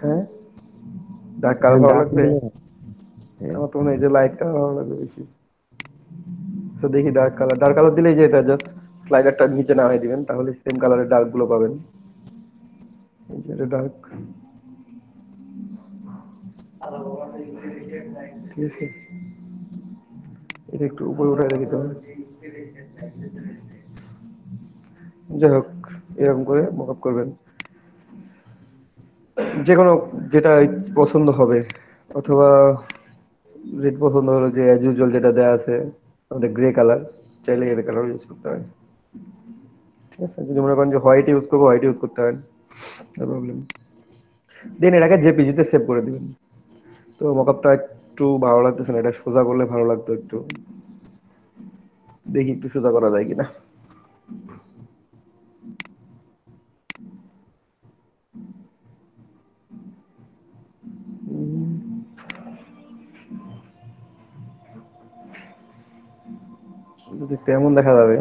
হ্যাঁ? ডার্ক কালার ভালো লাগবে? আমার তো মনে হয় যে লাইট কালার ভালো লাগবে বেশি। তো দেখি ডার্ক কালার ডার্ক কালার দিলেই যে এটা জাস্ট স্লাইডারটা নিচে নামিয়ে দিবেন তাহলে সেম কালারের ডার্কগুলো পাবেন। এই যে এটা ডার্ক এটা একটু উপরে উঠায় রেখে দেবেন যাই হোক, এরকম করে মকআপ করবেন। যে কোনো যেটা পছন্দ হবে, অথবা রেড পছন্দ হলো যে অ্যাজ ইউজুয়াল যেটা দেয়া আছে, আমাদের গ্রে কালার চাইলে গ্রে কালার ইউজ করতে পারেন। ঠিক আছে? যদি মনে করেন যে হোয়াইট ইউজ করব হোয়াইট ইউজ করতে নো প্রবলেম দেন এটাকে জেপিজিতে সেভ করে দিবেন। তো মকআপটা একটু ভালো লাগতেছে না, এটা সোজা করলে ভালো লাগতো একটু। দেখি একটু সোজা করা যায় কিনা। যদি তেমন দেখা যাবে।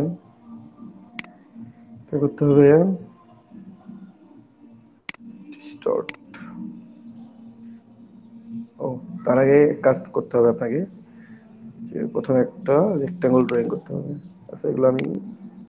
করতে হবে। ও। তার আগে কাজ করতে হবে আপনাকে। যে প্রথমে একটা রেক্টাঙ্গল ড্রয়িং করতে হবে। আচ্ছা এগুলো আমি